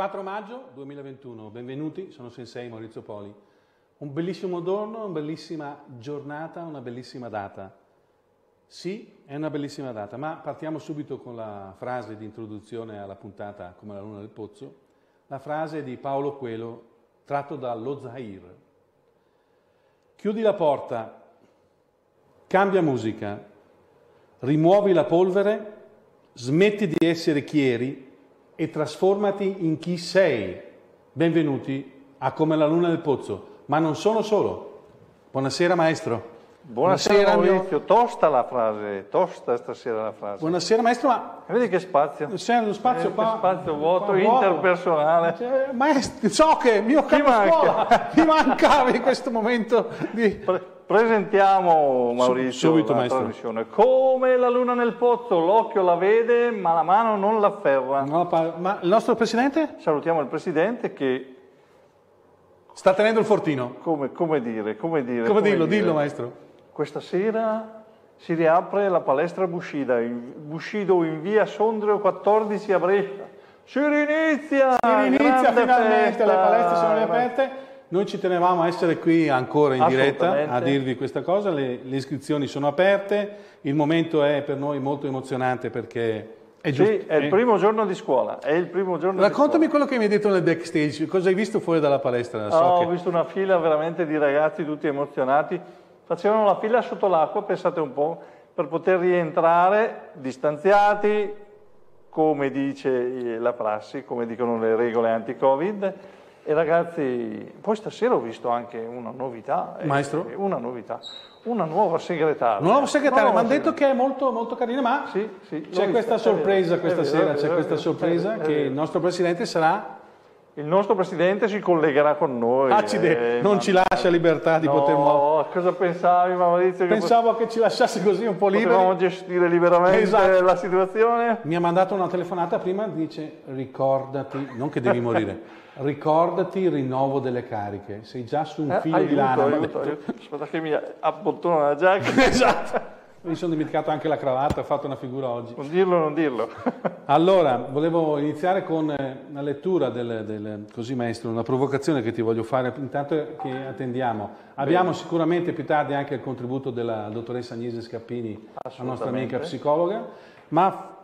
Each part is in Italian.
24 maggio 2021, benvenuti, sono Sensei Maurizio Poli. Un bellissimo giorno, una bellissima giornata, una bellissima data. Sì, è una bellissima data, ma partiamo subito con la frase di introduzione alla puntata come la luna del pozzo, la frase di Paolo Coelho tratto dallo Zahir. Chiudi la porta, cambia musica, rimuovi la polvere, smetti di essere chieri e trasformati in chi sei. Benvenuti a Come la Luna del Pozzo. Ma non sono solo. Buonasera maestro. Buonasera, Buonasera Maurizio, mio... tosta la frase, tosta stasera la frase. Buonasera maestro, ma... Vedi che spazio? C'è lo spazio eh, qua. spazio vuoto, qua, interpersonale. Cioè, maestro, so che mio capo scuola mi mancava in questo momento di... Pre presentiamo Maurizio Subito, la trasmissione. Come la luna nel pozzo, l'occhio la vede ma la mano non l'afferra. No, ma il nostro Presidente? Salutiamo il Presidente che... Sta tenendo il fortino. Come, come dire, come dire. Come, come dirlo, dire. dillo maestro. Questa sera si riapre la palestra Buscida, in, Buscido in via Sondrio 14 a Brescia. Si rinizia! Si rinizia finalmente, festa. le palestre sono riaperte. Noi ci tenevamo a essere qui ancora in diretta a dirvi questa cosa, le, le, iscrizioni sono aperte, il momento è per noi molto emozionante perché è giusto. Sì, è il primo giorno di scuola, è il primo giorno Raccontami quello che mi hai detto nel backstage, cosa hai visto fuori dalla palestra? So oh, che... Ho visto una fila veramente di ragazzi tutti emozionati, facevano la fila sotto l'acqua, pensate un po', per poter rientrare distanziati, come dice la prassi, come dicono le regole anti-Covid, e ragazzi, poi stasera ho visto anche una novità. Eh, Maestro? Eh, una novità. Una nuova segretaria. Una nuova segretaria, mi hanno detto che è molto, molto carina, ma sì, sì, c'è questa sorpresa questa sera, c'è questa sorpresa che il nostro Presidente sarà il nostro Presidente si collegherà con noi. Acide, eh, non ma... ci lascia libertà di no, poter muovere. cosa pensavi Maurizio? Pensavo che, che ci lasciasse così un po' liberi. Potevamo gestire liberamente esatto. la situazione. Mi ha mandato una telefonata prima, dice ricordati, non che devi morire, ricordati il rinnovo delle cariche. Sei già su un eh, filo aiuto, di lana. Aiuto, aiuto. Aspetta che mi abbottona la giacca. esatto. Mi sono dimenticato anche la cravatta, ho fatto una figura oggi. Non dirlo, non dirlo. allora, volevo iniziare con una lettura del, del, così maestro, una provocazione che ti voglio fare, intanto che attendiamo. Abbiamo Bene. sicuramente più tardi anche il contributo della dottoressa Agnese Scappini, la nostra amica psicologa, ma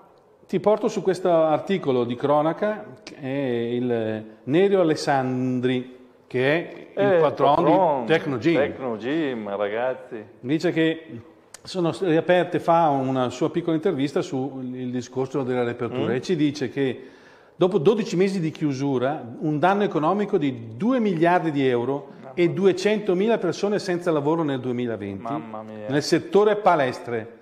ti porto su questo articolo di cronaca, che è il Nerio Alessandri, che è il eh, patron, patron di Tecnogym. Tecnogym, ragazzi. Dice che sono riaperte, fa una sua piccola intervista sul discorso della riapertura mm. e ci dice che dopo 12 mesi di chiusura un danno economico di 2 miliardi di euro Mamma e 200 mila persone senza lavoro nel 2020 nel settore palestre.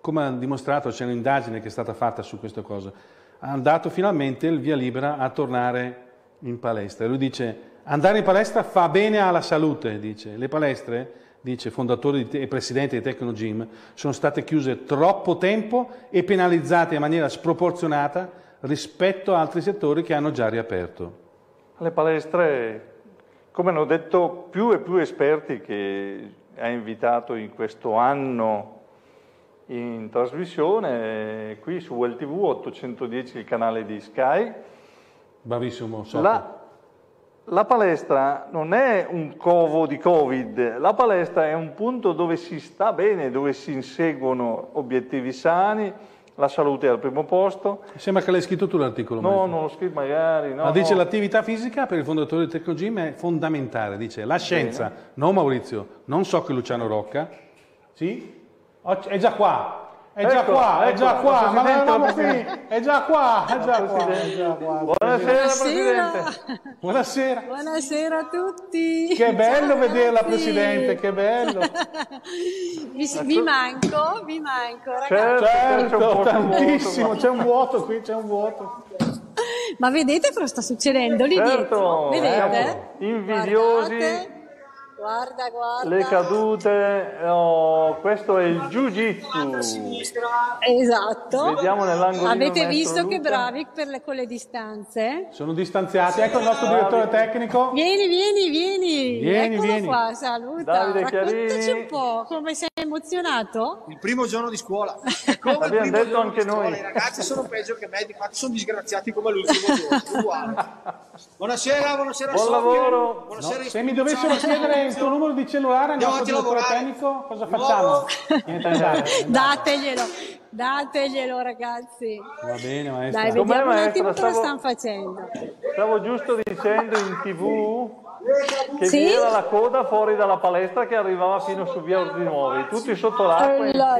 Come ha dimostrato, c'è un'indagine che è stata fatta su questa cosa, ha dato finalmente il via libera a tornare in palestra. Lui dice, andare in palestra fa bene alla salute, dice. Le palestre dice fondatore e presidente di Tecnogym, sono state chiuse troppo tempo e penalizzate in maniera sproporzionata rispetto a altri settori che hanno già riaperto. Le palestre, come hanno detto più e più esperti che ha invitato in questo anno in trasmissione, qui su WellTV 810 il canale di Sky. Bravissimo, so. La, la palestra non è un covo di Covid, la palestra è un punto dove si sta bene, dove si inseguono obiettivi sani, la salute è al primo posto. Sembra che l'hai scritto tu l'articolo. No, non l'ho scritto magari. No, Ma dice no. l'attività fisica per il fondatore di Tecnogym è fondamentale, dice la scienza, bene. non Maurizio, non so che Luciano Rocca, sì? È già qua, è già ecco, qua, è già qua, ma è già qua, è già qua, è già qua. Buonasera, Presidente. Buonasera. Buonasera a tutti. Che bello vederla, Presidente, che bello. Vi, vi manco, vi manco, ragazzi. Certo, certo tantissimo, c'è un vuoto qui, c'è un vuoto. Ma vedete cosa sta succedendo lì certo, dietro? Vedete? Invidiosi. Guardate. Guarda, guarda. Le cadute, oh, questo è il jiu-jitsu. Esatto. Vediamo nell'angolo. Avete visto che bravi le, con le distanze? Sono distanziati. Ecco il nostro direttore tecnico. Vieni, vieni, vieni. Vieni, Eccolo vieni. qua, saluta. Davide Raccontaci un po' come sei emozionato? Il primo giorno di scuola. Come L'abbiamo detto anche noi. I ragazzi sono peggio che me, infatti sono disgraziati come l'ultimo giorno. Buonasera, buonasera. Buon lavoro. Buonasera. No, se mi dovessero chiedere il tuo numero di cellulare, andiamo a lavorare. tecnico, cosa facciamo? Dateglielo. Dateglielo ragazzi. Va bene maestro. Dai, vediamo un attimo cosa stanno facendo. Stavo giusto dicendo in tv che sì? era la coda fuori dalla palestra che arrivava fino su via Ordinuovi, tutti sotto l'acqua in fila,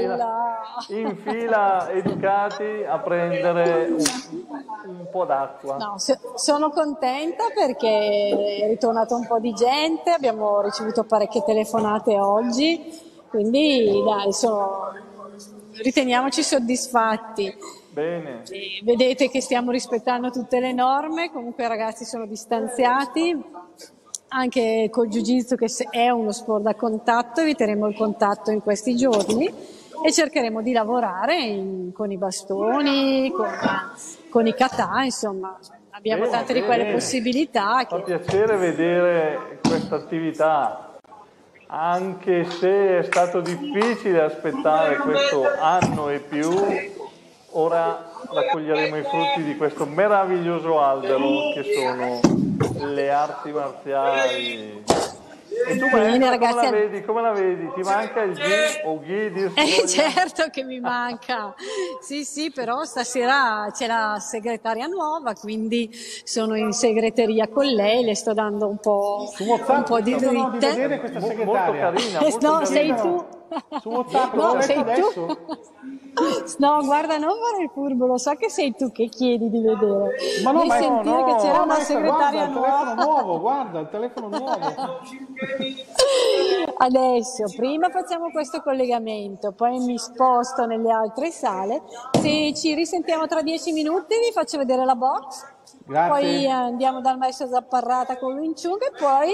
in fila, educati a prendere un, un po' d'acqua. No, sono contenta perché è ritornato un po' di gente, abbiamo ricevuto parecchie telefonate oggi, quindi dai, sono, riteniamoci soddisfatti. Bene. vedete che stiamo rispettando tutte le norme, comunque i ragazzi sono distanziati, anche col Jiu-Jitsu che è uno sport da contatto, eviteremo il contatto in questi giorni e cercheremo di lavorare in, con i bastoni, con, con i kata, insomma abbiamo bene, tante bene. di quelle possibilità. Che... Fa piacere vedere questa attività, anche se è stato difficile aspettare questo anno e più, ora raccoglieremo i frutti di questo meraviglioso albero che sono le arti marziali. E tu Bene, ragazzi, come la vedi? Come la vedi? Ti manca il G o Ghi di Eh certo che mi manca. Sì, sì, però stasera c'è la segretaria nuova, quindi sono in segreteria con lei, le sto dando un po', un po di dritte. Di vedere questa segretaria. Molto carina, molto no, carina. sei tu. Su WhatsApp, no, sei adesso. tu. No, guarda, non fare il furbo, lo so che sei tu che chiedi di vedere. Ma no, Devi ma sentire no, che c'era no, una maestra, segretaria guarda, nuova. Il telefono nuovo, guarda, il telefono nuovo. Adesso, prima facciamo questo collegamento, poi mi sposto nelle altre sale. Se ci risentiamo tra dieci minuti vi faccio vedere la box. Grazie. Poi andiamo dal maestro Zapparrata con Luinciung e poi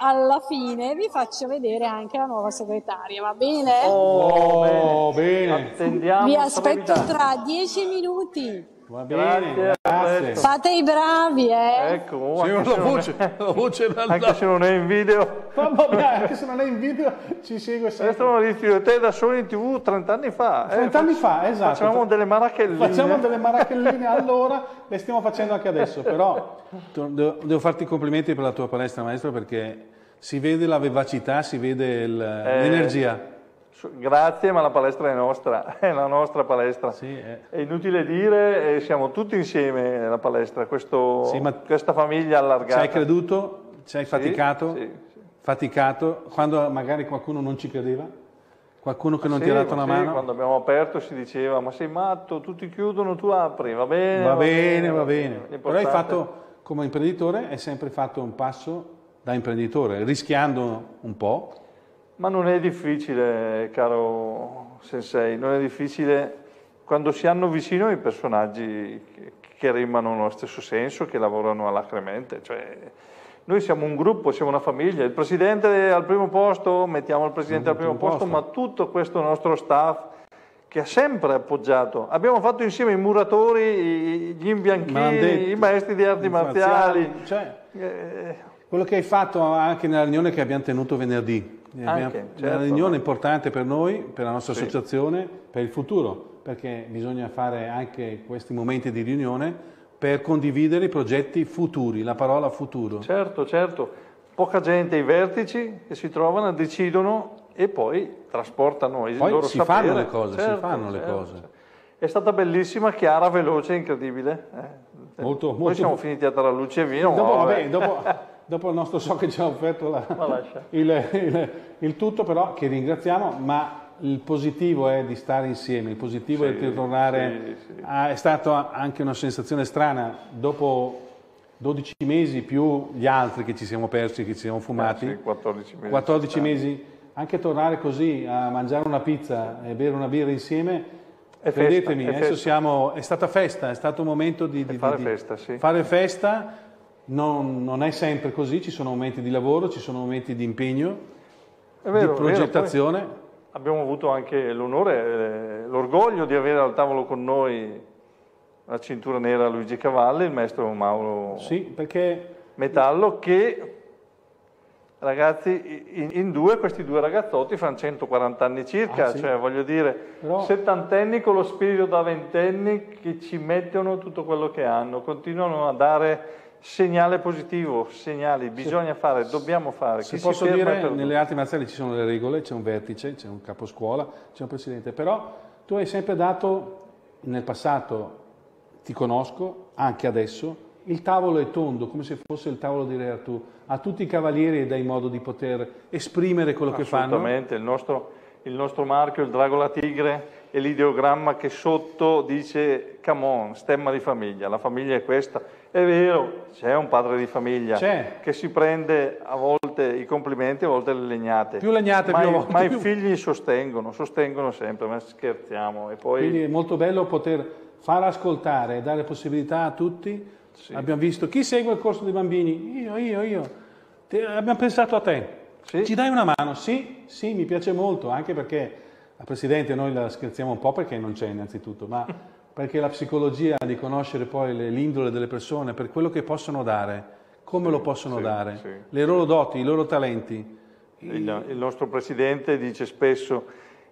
alla fine vi faccio vedere anche la nuova segretaria, va bene? Oh, bene. Attendiamo Vi aspetto tra dieci minuti. Va bene, grazie. grazie. Fate i bravi, eh. Ecco, sì, anche, la se voce, è, la voce anche se non è in video. Ma vabbè, anche se non è in video ci segue sempre. Questo Maurizio, te da solo in tv 30 anni fa. 30 eh, anni fa, esatto. Facciamo delle marachelline. Facciamo delle marachelline allora, le stiamo facendo anche adesso, però devo farti i complimenti per la tua palestra maestro perché si vede la vivacità, si vede eh, l'energia. Grazie, ma la palestra è nostra, è la nostra palestra. Sì, è... è... inutile dire, eh, siamo tutti insieme nella palestra, questo, sì, questa famiglia allargata. Ci hai creduto, ci hai faticato, sì, faticato, quando magari qualcuno non ci credeva? Qualcuno che non ti ha dato una mano? quando abbiamo aperto si diceva, ma sei matto, tutti chiudono, tu apri, va bene. Va, va bene, va bene. bene. Però hai fatto, come imprenditore, hai sempre fatto un passo da imprenditore, rischiando un po', ma non è difficile, caro Sensei, non è difficile quando si hanno vicino i personaggi che, che rimano nello stesso senso, che lavorano alacremente. Cioè, noi siamo un gruppo, siamo una famiglia, il presidente al primo posto, mettiamo il presidente al primo posto, ma tutto questo nostro staff che ha sempre appoggiato. Abbiamo fatto insieme i muratori, gli imbianchini, i maestri di arti marziali. Cioè, eh, quello che hai fatto anche nella riunione che abbiamo tenuto venerdì, anche, certo. Una riunione importante per noi, per la nostra sì. associazione, per il futuro, perché bisogna fare anche questi momenti di riunione per condividere i progetti futuri, la parola futuro. Certo, certo. Poca gente ai vertici che si trovano, decidono e poi trasportano il poi loro si sapere. fanno le cose, certo, si fanno certo, le cose. È stata bellissima, chiara, veloce, incredibile. Eh. Molto, molto... siamo finiti a luce e vino. Dopo, vabbè, dopo, dopo il nostro so che ci ha offerto la, il, il, il, tutto, però che ringraziamo, ma il positivo è di stare insieme, il positivo sì, è di tornare. Sì, sì. Ah, è stata anche una sensazione strana dopo 12 mesi più gli altri che ci siamo persi, che ci siamo fumati. Eh, 14 mesi. 14 mesi, anche tornare così a mangiare una pizza e bere una birra insieme. È Credetemi, festa, è. Siamo, è stata festa, è stato un momento di, di fare di, festa. Sì. Fare festa non, non, è sempre così, ci sono momenti di lavoro, ci sono momenti di impegno, vero, di progettazione. abbiamo avuto anche l'onore, eh, l'orgoglio di avere al tavolo con noi la cintura nera Luigi Cavalli, il maestro Mauro sì, perché... Metallo, che Ragazzi, in, in due questi due ragazzotti fanno 140 anni circa, Ah, sì. cioè voglio dire, Però- settantenni con lo spirito da ventenni che ci mettono tutto quello che hanno, continuano a dare segnale positivo, segnali, bisogna fare, dobbiamo fare. Se Chi posso si dire, perduto. nelle arti marziali ci sono le regole, c'è un vertice, c'è un caposcuola, c'è un presidente, però tu hai sempre dato, nel passato, ti conosco, anche adesso, il tavolo è tondo, come se fosse il tavolo di Re Artù. A tutti i cavalieri dai modo di poter esprimere quello che fanno. Assolutamente, il nostro, il nostro marchio, il drago la tigre, è l'ideogramma che sotto dice come on, stemma di famiglia, la famiglia è questa. È vero, c'è un padre di famiglia C'è. che si prende a volte i complimenti, a volte le legnate. Più legnate, ma più i- volte Ma i più. figli sostengono, sostengono sempre, ma scherziamo. E poi Quindi è molto bello poter far ascoltare e dare possibilità a tutti. Abbiamo visto chi segue il corso dei bambini? Io, io, io. Te- abbiamo pensato a te. Sì. Ci dai una mano? Sì, sì, mi piace molto, anche perché la Presidente noi la scherziamo un po' perché non c'è innanzitutto, ma perché la psicologia di conoscere poi le- l'indole delle persone per quello che possono dare, come lo possono sì, dare, sì. le loro doti, i loro talenti. il, il nostro presidente dice spesso,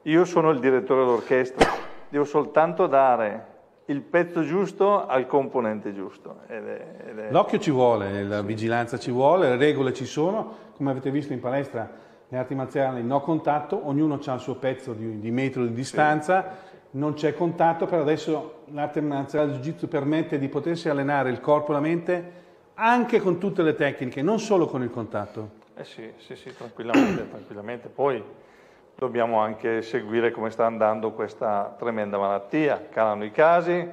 io sono il direttore d'orchestra, devo soltanto dare il pezzo giusto al componente giusto. È, L'occhio ci vuole, la vigilanza ci vuole, le regole ci sono, come avete visto in palestra, le arti marziali no contatto, ognuno ha il suo pezzo di, di metro di distanza, non c'è contatto, però adesso l'arte marziale del jiu-jitsu permette di potersi allenare il corpo e la mente anche con tutte le tecniche, non solo con il contatto. Eh sì, sì, sì, tranquillamente, tranquillamente. Poi dobbiamo anche seguire come sta andando questa tremenda malattia. Calano i casi,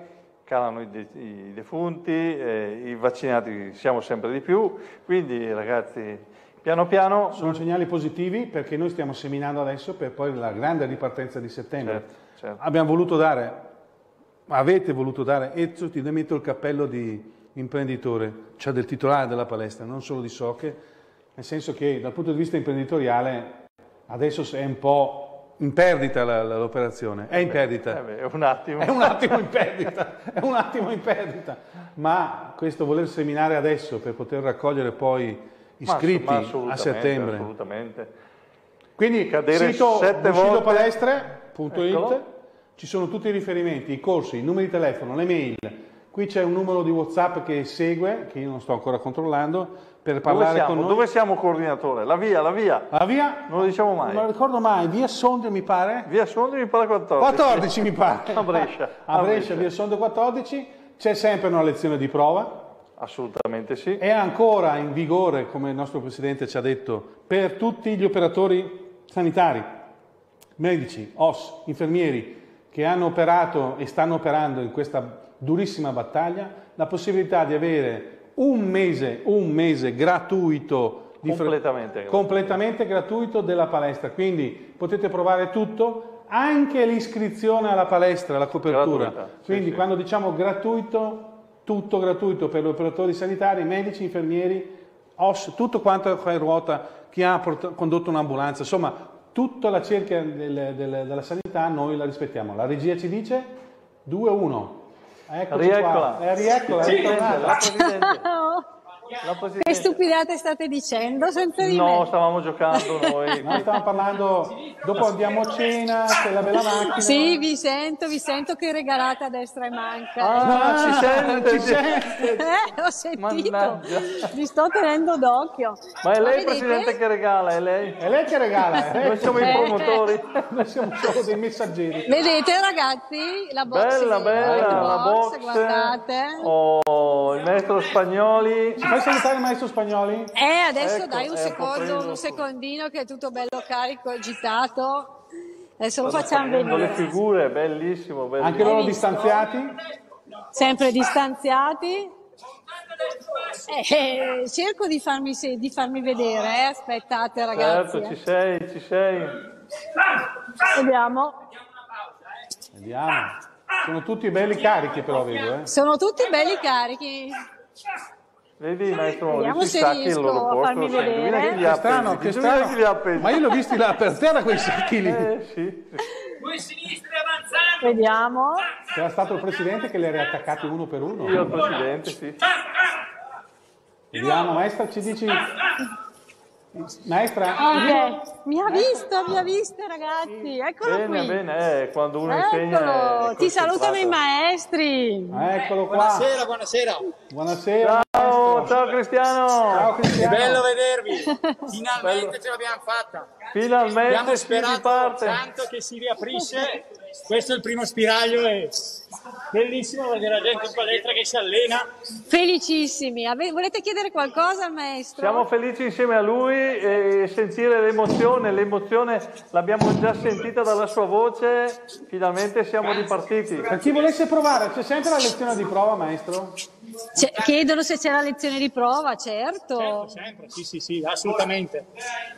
calano i, de- i defunti, eh, i vaccinati siamo sempre di più, quindi ragazzi, piano piano... Sono segnali positivi perché noi stiamo seminando adesso per poi la grande ripartenza di settembre. Certo, certo. Abbiamo voluto dare, avete voluto dare, Ezio ti metto il cappello di imprenditore, cioè del titolare della palestra, non solo di Soche, nel senso che dal punto di vista imprenditoriale adesso è un po' in perdita la- la- l'operazione, è in perdita. Eh beh, un attimo. È un attimo in perdita, è un attimo in perdita, ma questo voler seminare adesso per poter raccogliere poi iscritti ma a settembre. Assolutamente. Quindi Cadere sito sette volte- Eccolo. Ci sono tutti i riferimenti, i corsi, i numeri di telefono, le mail. Qui c'è un numero di WhatsApp che segue, che io non sto ancora controllando, per parlare con noi. Dove siamo coordinatore? La via, la via. La via? Non lo diciamo mai. Non lo ricordo mai, via Sondio mi pare? Via Sondi mi pare 14. 14 mi pare. A Brescia. A Brescia, via Sondio 14. C'è sempre una lezione di prova. Assolutamente sì. È ancora in vigore, come il nostro Presidente ci ha detto, per tutti gli operatori sanitari, medici, OS, infermieri che hanno operato e stanno operando in questa durissima battaglia, la possibilità di avere un mese, un mese gratuito Completamente gratuito. completamente gratuito della palestra. Quindi potete provare tutto, anche l'iscrizione alla palestra, la copertura. Gratuita, sì, Quindi sì. quando diciamo gratuito, tutto gratuito per gli operatori sanitari, medici, infermieri, OS, tutto quanto fa in ruota, chi ha condotto un'ambulanza, insomma, tutta la cerchia del- del- della sanità noi la rispettiamo. La regia ci dice 2-1. Eccoci Rieccola. qua. Eh, rieccola, è Presidente, ritornata. La Che stupidate state dicendo senza di No, me? stavamo giocando noi. Noi stiamo parlando, dopo andiamo a cena, c'è la bella macchina. Sì, vi sento, vi sento che regalate a destra e manca. Ah, ci sente, ci ci- sente. Eh, ho sentito, Mannaggia. vi sto tenendo d'occhio. Ma è lei vedete? Presidente che regala, è lei? È lei che regala, lei Noi siamo i Eh. promotori. Noi siamo solo dei messaggeri. Vedete ragazzi, la box, Bella, bella, la la box. guardate. Oh, il maestro Spagnoli. Fai salutare il maestro Spagnoli? Eh, adesso Ecco, dai un ecco, secondo, un secondino che è tutto bello carico, agitato. Adesso lo facciamo Facendo le venire. figure, bellissimo, bellissimo. Anche loro distanziati? Sempre distanziati. Eh, eh, cerco di farmi, di farmi vedere, eh. aspettate ragazzi. Certo, eh. ci sei, ci sei. Vediamo. Vediamo. Sono tutti belli carichi però, vedo, eh. Sono tutti belli carichi. Vedi, maestro Vediamo Maurizio, se i sacchi al riesco loro a posto. farmi sai, vedere. indovina chi li ha Che strano, che strano. chi li ha. Ma io li ho visti là per terra quei sacchi lì. Eh, sì. Due sinistri avanzando. Vediamo. C'era stato il presidente che li ha riattaccati uno per uno. Io il presidente, sì. Vediamo, maestra, ci dici... Maestra, Ok, mi ha visto, mi ha visto ragazzi, eccolo Bene, qui. bene, eh, quando uno insegna... Eccolo, ti salutano i maestri. eccolo qua. Buonasera, buonasera. Buonasera. Ciao, ciao Cristiano! Ciao Cristiano. Bello vedervi. Finalmente ce l'abbiamo fatta. Finalmente Abbiamo sperato riparte. tanto che si riaprisse. Questo è il primo spiraglio e bellissimo vedere la gente in palestra che si allena. Felicissimi. Ave- volete chiedere qualcosa al maestro? Siamo felici insieme a lui e sentire l'emozione, l'emozione l'abbiamo già sentita dalla sua voce, finalmente siamo ripartiti. Per chi volesse provare, c'è sempre la lezione di prova, maestro? C'è- chiedono se c'è la lezione di prova, certo. Certo, sempre, sì, sì, sì, assolutamente.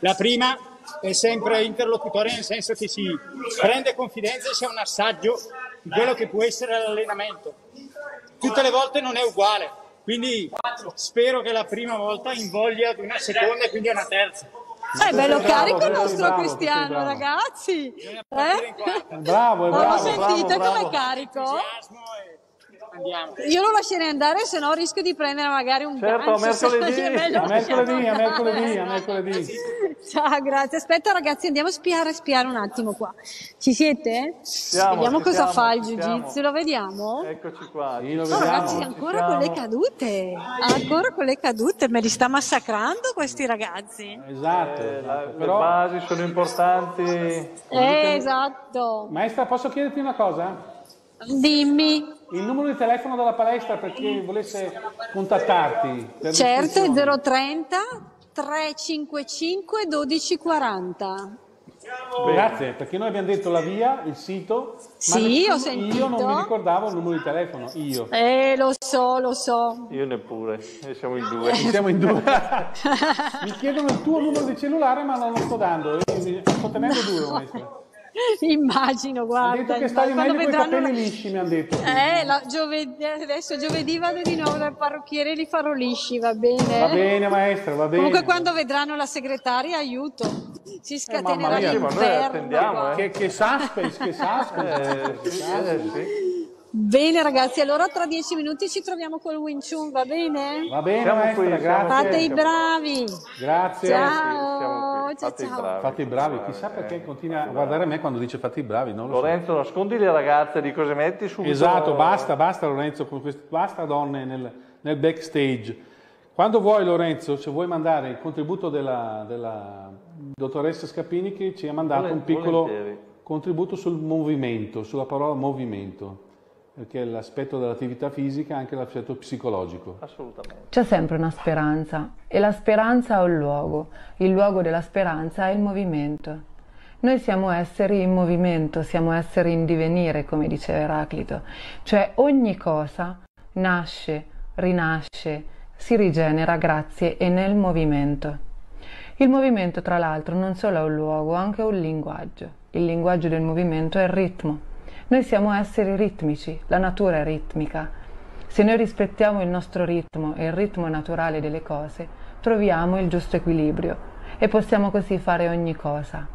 La prima è sempre interlocutoria nel senso che si prende confidenza e si ha un assaggio di quello che può essere l'allenamento. Tutte le volte non è uguale, quindi spero che la prima volta invoglia ad una seconda e quindi a una terza. È bello bravo, carico il nostro Cristiano, bravo. ragazzi. Eh? Bravo, è Ho bravo. sentito bravo, com'è bravo. carico? Andiamo. Io lo lascerei andare, se no rischio di prendere magari un Certo, gancio, mercoledì. è meglio A mercoledì, a mercoledì, a mercoledì. Ciao, grazie. Aspetta ragazzi, andiamo a spiare, a spiare un attimo qua. Ci siete? Siamo, vediamo ci cosa siamo, fa il jiu-jitsu, lo vediamo? Eccoci qua. Sì, lo No, ragazzi, vediamo. ancora con le cadute. Ancora con le cadute, me li sta massacrando questi ragazzi. Esatto, Eh, esatto. le Però, basi sono importanti. Eh, esatto. maestra, posso chiederti una cosa? Dimmi. Il numero di telefono della palestra per chi volesse contattarti. per Certo, è l'iscrizione. 030 355 1240. Grazie, perché noi abbiamo detto la via, il sito. ma Sì, nessuno- ho sentito. Io non mi ricordavo il numero di telefono, io. Eh, lo so, lo so. Io neppure, siamo in due. Siamo in due. mi chiedono il tuo numero di cellulare, ma non lo sto dando. Io mi- sto tenendo duro, maestra. Immagino, guarda. detto che stavi quando meglio con i vedranno capelli lisci, mi hanno detto. Eh, la- giovedì- adesso giovedì vado di nuovo dal parrucchiere e li farò lisci, va bene? Va bene, maestra, va bene. Comunque quando vedranno la segretaria, aiuto. Si mamma scatenerà mia, Sì, noi l'inferno. eh. Che, che suspense, che suspense. Eh, sì, eh, sì. Bene ragazzi, allora tra dieci minuti ci troviamo col Wing Chun, va bene? Va bene, Siamo maestra, qui, grazie. Fate i bravi. Grazie. Ciao. siamo qui. ciao, Fate i ciao. bravi. Fate i bravi, chissà perché continua a guardare me quando dice fate i bravi, non lo so. Lorenzo, nascondi le ragazze di cose metti subito. Esatto, basta, basta Lorenzo, con queste, basta donne nel, nel backstage. Quando vuoi Lorenzo, se vuoi mandare il contributo della, della dottoressa Scapini che ci ha mandato Volen- un piccolo volentieri. contributo sul movimento, sulla parola movimento, perché l'aspetto dell'attività fisica è anche l'aspetto psicologico. Assolutamente. C'è sempre una speranza e la speranza ha un luogo, il luogo della speranza è il movimento. Noi siamo esseri in movimento, siamo esseri in divenire, come diceva Eraclito, cioè ogni cosa nasce, rinasce, si rigenera grazie e nel movimento. Il movimento, tra l'altro, non solo ha un luogo, ha anche un linguaggio. Il linguaggio del movimento è il ritmo. Noi siamo esseri ritmici, la natura è ritmica. Se noi rispettiamo il nostro ritmo e il ritmo naturale delle cose, troviamo il giusto equilibrio e possiamo così fare ogni cosa.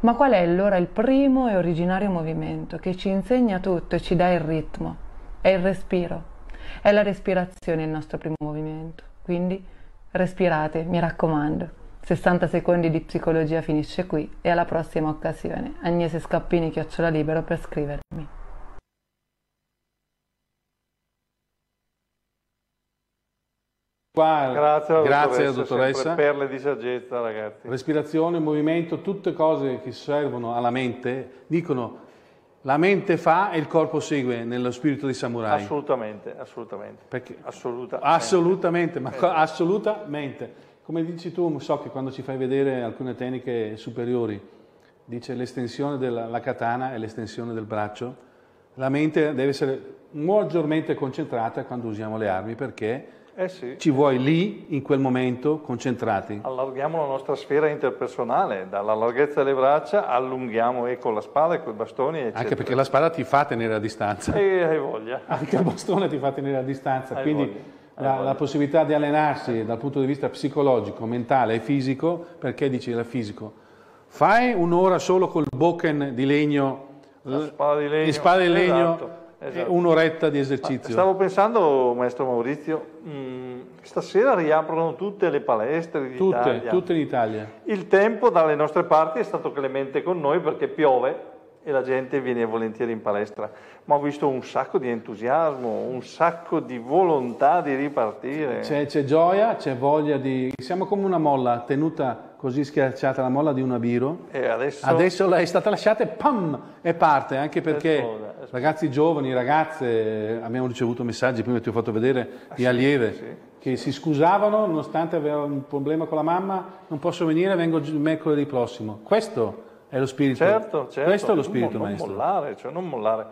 Ma qual è allora il primo e originario movimento che ci insegna tutto e ci dà il ritmo? È il respiro. È la respirazione il nostro primo movimento. Quindi respirate, mi raccomando. 60 secondi di psicologia finisce qui e alla prossima occasione. Agnese Scappini, chiocciola libero per scrivermi. Qua, Grazie alla grazie alla dottoressa, dottoressa. perle di saggezza, ragazzi. Respirazione, movimento, tutte cose che servono alla mente, dicono la mente fa e il corpo segue nello spirito di samurai. Assolutamente, assolutamente. Perché- Assolutamente. Assolutamente, ma assolutamente. Come dici tu, so che quando ci fai vedere alcune tecniche superiori, dice l'estensione della la katana e l'estensione del braccio, la mente deve essere maggiormente concentrata quando usiamo le armi perché Eh sì. ci vuoi lì, in quel momento, concentrati. Allarghiamo la nostra sfera interpersonale, dalla larghezza delle braccia allunghiamo e con la spada e con i bastoni, eccetera. Anche perché la spada ti fa tenere a distanza. E hai voglia. Anche il bastone ti fa tenere a distanza, Hai quindi voglia, la, voglia. la possibilità di allenarsi dal punto di vista psicologico, mentale e fisico, perché dici il fisico? Fai un'ora solo col bokken di legno, La spada di legno. spada di legno, Esatto. Esatto. un'oretta di esercizio. Stavo pensando, maestro Maurizio, mh, stasera riaprono tutte le palestre tutte, tutte in Italia. Il tempo dalle nostre parti è stato clemente con noi perché piove e la gente viene volentieri in palestra, ma ho visto un sacco di entusiasmo, un sacco di volontà di ripartire. C'è, c'è gioia, c'è voglia di... Siamo come una molla tenuta così schiacciata, la molla di una biro. E adesso, Adesso è stata lasciata e pam! E parte, anche perché Esploda, esploda. ragazzi giovani, ragazze, abbiamo ricevuto messaggi, prima ti ho fatto vedere, di allieve, Ah, sì. che si scusavano nonostante avevano un problema con la mamma, non posso venire, vengo mercoledì prossimo. Questo è lo spirito. certo, certo, Questo è lo non- spirito, non, maestro. mollare, cioè non mollare.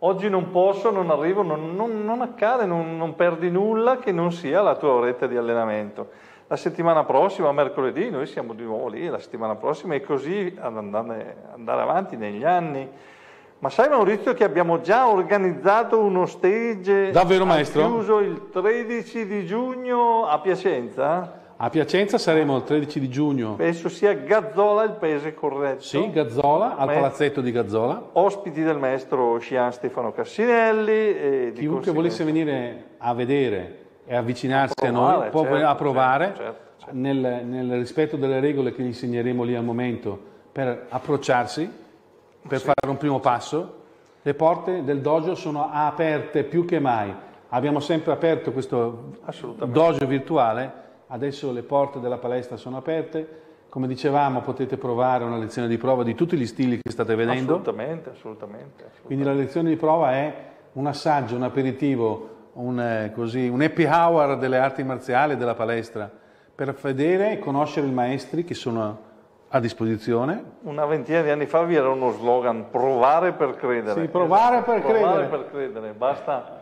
Oggi non posso, non arrivo, non, non- non accade, non, non perdi nulla che non sia la tua oretta di allenamento. La settimana prossima, mercoledì, noi siamo di nuovo lì, la settimana prossima e così ad andare, andare avanti negli anni. Ma sai Maurizio che abbiamo già organizzato uno stage Davvero, maestro? chiuso il 13 di giugno a Piacenza? A Piacenza saremo il 13 di giugno. Penso sia Gazzola il paese corretto. Sì, Gazzola, al palazzetto di Gazzola. ospiti del maestro Scian Stefano Cassinelli Chiunque volesse venire a vedere e avvicinarsi A a, provare, noi può certo, a provare certo, certo, certo. Nel, nel rispetto delle regole che gli insegneremo lì al momento per approcciarsi, per fare un primo passo. Le porte del dojo sono aperte più che mai. Abbiamo sempre aperto questo dojo virtuale, adesso le porte della palestra sono aperte. Come dicevamo, potete provare una lezione di prova di tutti gli stili che state vedendo. Assolutamente, assolutamente. assolutamente. Quindi la lezione di prova è un assaggio, un aperitivo, un, eh, così, un happy hour delle arti marziali e della palestra per vedere e conoscere i maestri che sono a disposizione. Una ventina di anni fa vi era uno slogan, provare per credere. Sì, provare per Provare credere. per credere, basta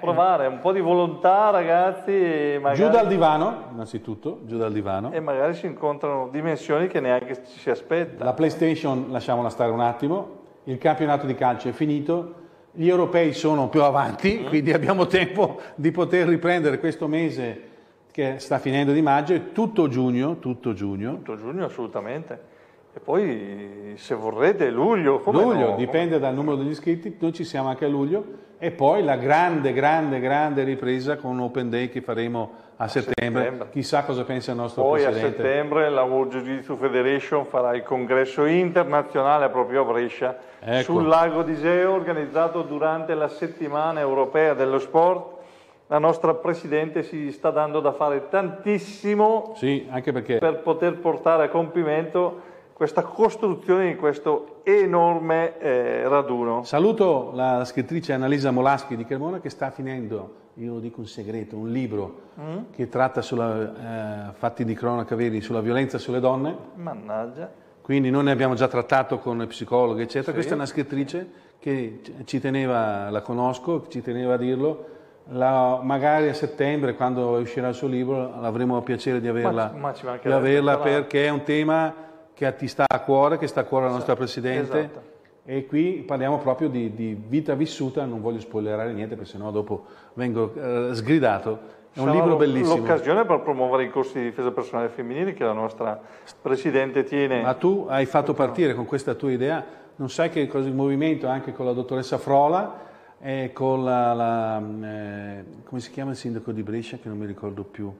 provare, un po' di volontà ragazzi magari, Giù dal divano, innanzitutto, giù dal divano. e magari si incontrano dimensioni che neanche ci si aspetta. La PlayStation lasciamola stare un attimo, il campionato di calcio è finito, gli europei sono più avanti, quindi abbiamo tempo di poter riprendere questo mese che sta finendo di maggio e tutto giugno, tutto giugno, Tutto giugno assolutamente. E poi se vorrete luglio, come luglio, no? dipende dal numero degli iscritti, noi ci siamo anche a luglio e poi la grande, grande, grande ripresa con un Open Day che faremo a, settembre. settembre. Chissà cosa pensa il nostro Poi a Presidente. settembre la World Jiu-Jitsu Federation farà il congresso internazionale proprio a Brescia Ecco. sul lago di Iseo organizzato durante la settimana europea dello sport. La nostra Presidente si sta dando da fare tantissimo Sì, anche perché per poter portare a compimento questa costruzione di questo enorme eh, raduno. Saluto la scrittrice Annalisa Molaschi di Cremona che sta finendo, io lo dico un segreto, un libro Mm? che tratta sulla, eh, fatti di cronaca veri sulla violenza sulle donne. Mannaggia. Quindi noi ne abbiamo già trattato con psicologi, eccetera. Questa è una scrittrice che ci teneva, la conosco, ci teneva a dirlo. La- magari a settembre, quando uscirà il suo libro, avremo piacere di averla, Ma- ma ci di averla perché è un tema che ti sta a cuore, che sta a cuore alla nostra Presidente. esatto. E qui parliamo proprio di, di vita vissuta, non voglio spoilerare niente perché sennò dopo vengo eh, sgridato. È un Sarà libro bellissimo. L'occasione per promuovere i corsi di difesa personale femminile che la nostra Presidente tiene. Ma tu hai fatto partire con questa tua idea, non sai che cosa il movimento anche con la dottoressa Frola e con la, la, eh, come si chiama il sindaco di Brescia che non mi ricordo più.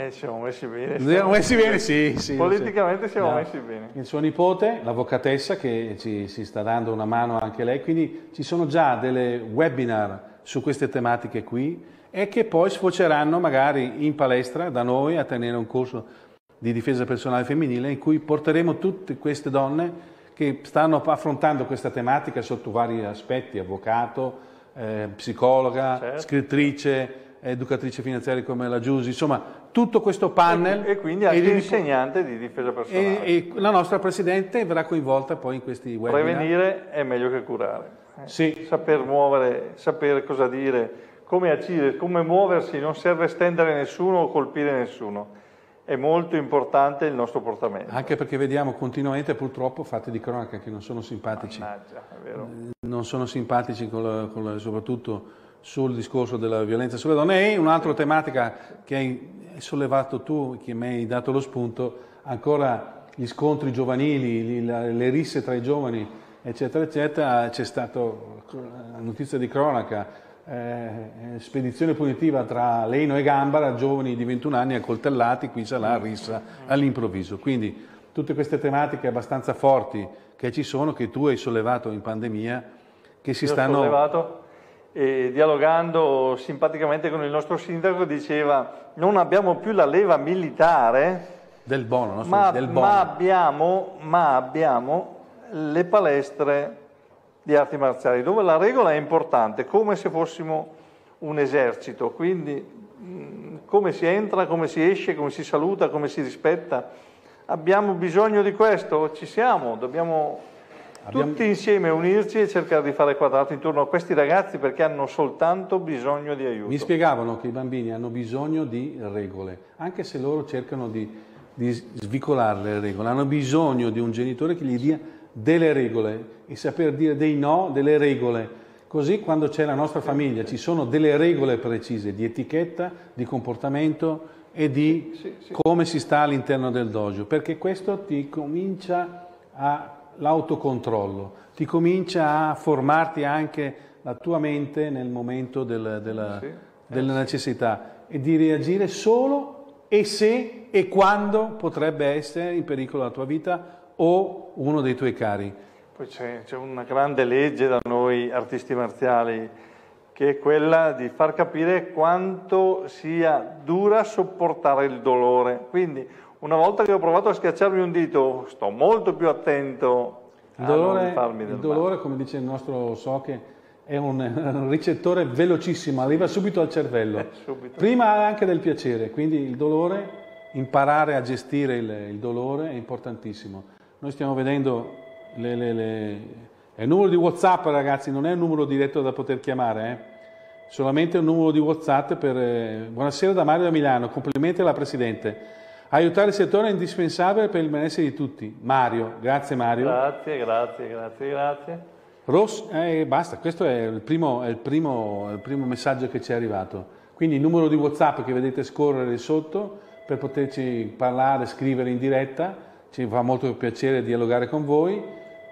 Eh, siamo messi bene. Siamo messi bene, sì, sì. Politicamente sì. siamo No. messi bene. Il suo nipote, l'avvocatessa, che ci, si sta dando una mano anche lei, quindi ci sono già delle webinar su queste tematiche qui e che poi sfoceranno magari in palestra da noi a tenere un corso di difesa personale femminile in cui porteremo tutte queste donne che stanno affrontando questa tematica sotto vari aspetti, avvocato, eh, psicologa, Certo. scrittrice, educatrice finanziaria come la Giusi, insomma tutto questo panel. E quindi anche li- insegnante di difesa personale. e, e la nostra Presidente verrà coinvolta poi in questi webinar. Prevenire è meglio che curare. Eh, Sì. Saper muovere, sapere cosa dire, come agire, come muoversi, non serve stendere nessuno o colpire nessuno. È molto importante il nostro portamento. Anche perché vediamo continuamente purtroppo fatti di cronaca che non sono simpatici. Mannaggia, è vero. Non sono simpatici con la- con la- soprattutto sul discorso della violenza sulle donne. E un'altra tematica che hai sollevato tu, che mi hai dato lo spunto, ancora gli scontri giovanili, le risse tra i giovani eccetera, eccetera. C'è stata notizia di cronaca, eh, spedizione punitiva tra Leno e Gambara, giovani di 21 anni accoltellati, qui c'è la rissa all'improvviso. Quindi tutte queste tematiche abbastanza forti che ci sono, che tu hai sollevato in pandemia, che si Io stanno... sollevato e dialogando simpaticamente con il nostro sindaco diceva non abbiamo più la leva militare, Del bono, no? ma, del bono. ma abbiamo, ma abbiamo le palestre di arti marziali, dove la regola è importante, come se fossimo un esercito, quindi come si entra, come si esce, come si saluta, come si rispetta. Abbiamo bisogno di questo, ci siamo, dobbiamo Abbiamo- tutti insieme unirci e cercare di fare quadrato intorno a questi ragazzi perché hanno soltanto bisogno di aiuto. Mi spiegavano che i bambini hanno bisogno di regole, anche se loro cercano di, di svicolare le regole, hanno bisogno di un genitore che gli dia delle regole e saper dire dei no, delle regole. Così quando c'è la nostra famiglia ci sono delle regole precise di etichetta, di comportamento e di come si sta all'interno del dojo, perché questo ti comincia a l'autocontrollo, ti comincia a formarti anche la tua mente nel momento del- della, della necessità e di reagire solo e se e quando potrebbe essere in pericolo la tua vita o uno dei tuoi cari. Poi c'è, c'è una grande legge da noi artisti marziali che è quella di far capire quanto sia dura sopportare il dolore. Quindi una volta che ho provato a schiacciarmi un dito, sto molto più attento Il a dolore, non farmi del il dolore, come dice il nostro Soche, è un, ricettore velocissimo, arriva subito al cervello, Eh, subito. prima anche del piacere, quindi il dolore, imparare a gestire il, il dolore è importantissimo. Noi stiamo vedendo le, le- le- il numero di Whatsapp ragazzi, non è un numero diretto da poter chiamare, eh. solamente un numero di Whatsapp per... eh, buonasera da Mario da Milano, complimenti alla Presidente. Aiutare il settore è indispensabile per il benessere di tutti. Mario, grazie Mario. Grazie, grazie, grazie, grazie. Ross, eh, basta, questo è il, primo, è il primo- è il primo messaggio che ci è arrivato. Quindi il numero di WhatsApp che vedete scorrere sotto per poterci parlare, scrivere in diretta, ci fa molto piacere dialogare con voi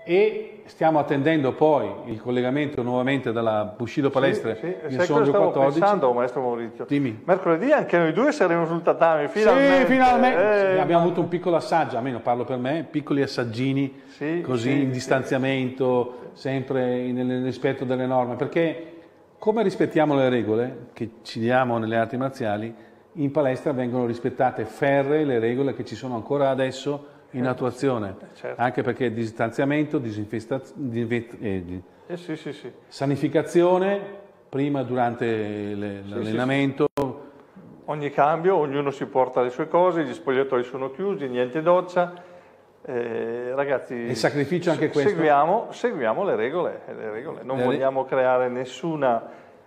e stiamo attendendo poi il collegamento nuovamente dalla Bushido Palestre Sì, sì. in Sondrio stavo 14. pensando, maestro Maurizio? Dimmi. Mercoledì anche noi due saremo sul tatami, finalmente. Sì, finalmente. Eh, Sì, abbiamo avuto un piccolo assaggio, almeno parlo per me, piccoli assaggini, Sì, così sì, in distanziamento, sempre nel rispetto delle norme, perché come rispettiamo le regole che ci diamo nelle arti marziali, in palestra vengono rispettate ferre le regole che ci sono ancora adesso in attuazione, certo. anche perché distanziamento, disinfestaz- disinfet- eh, eh, sì, sì, sì. sanificazione, prima durante le- l'allenamento, Ogni cambio, ognuno si porta le sue cose, gli spogliatoi sono chiusi, niente doccia. Eh, ragazzi, E sacrificio anche questo? Seguiamo, seguiamo le, regole, le regole. Non Le vogliamo creare nessuna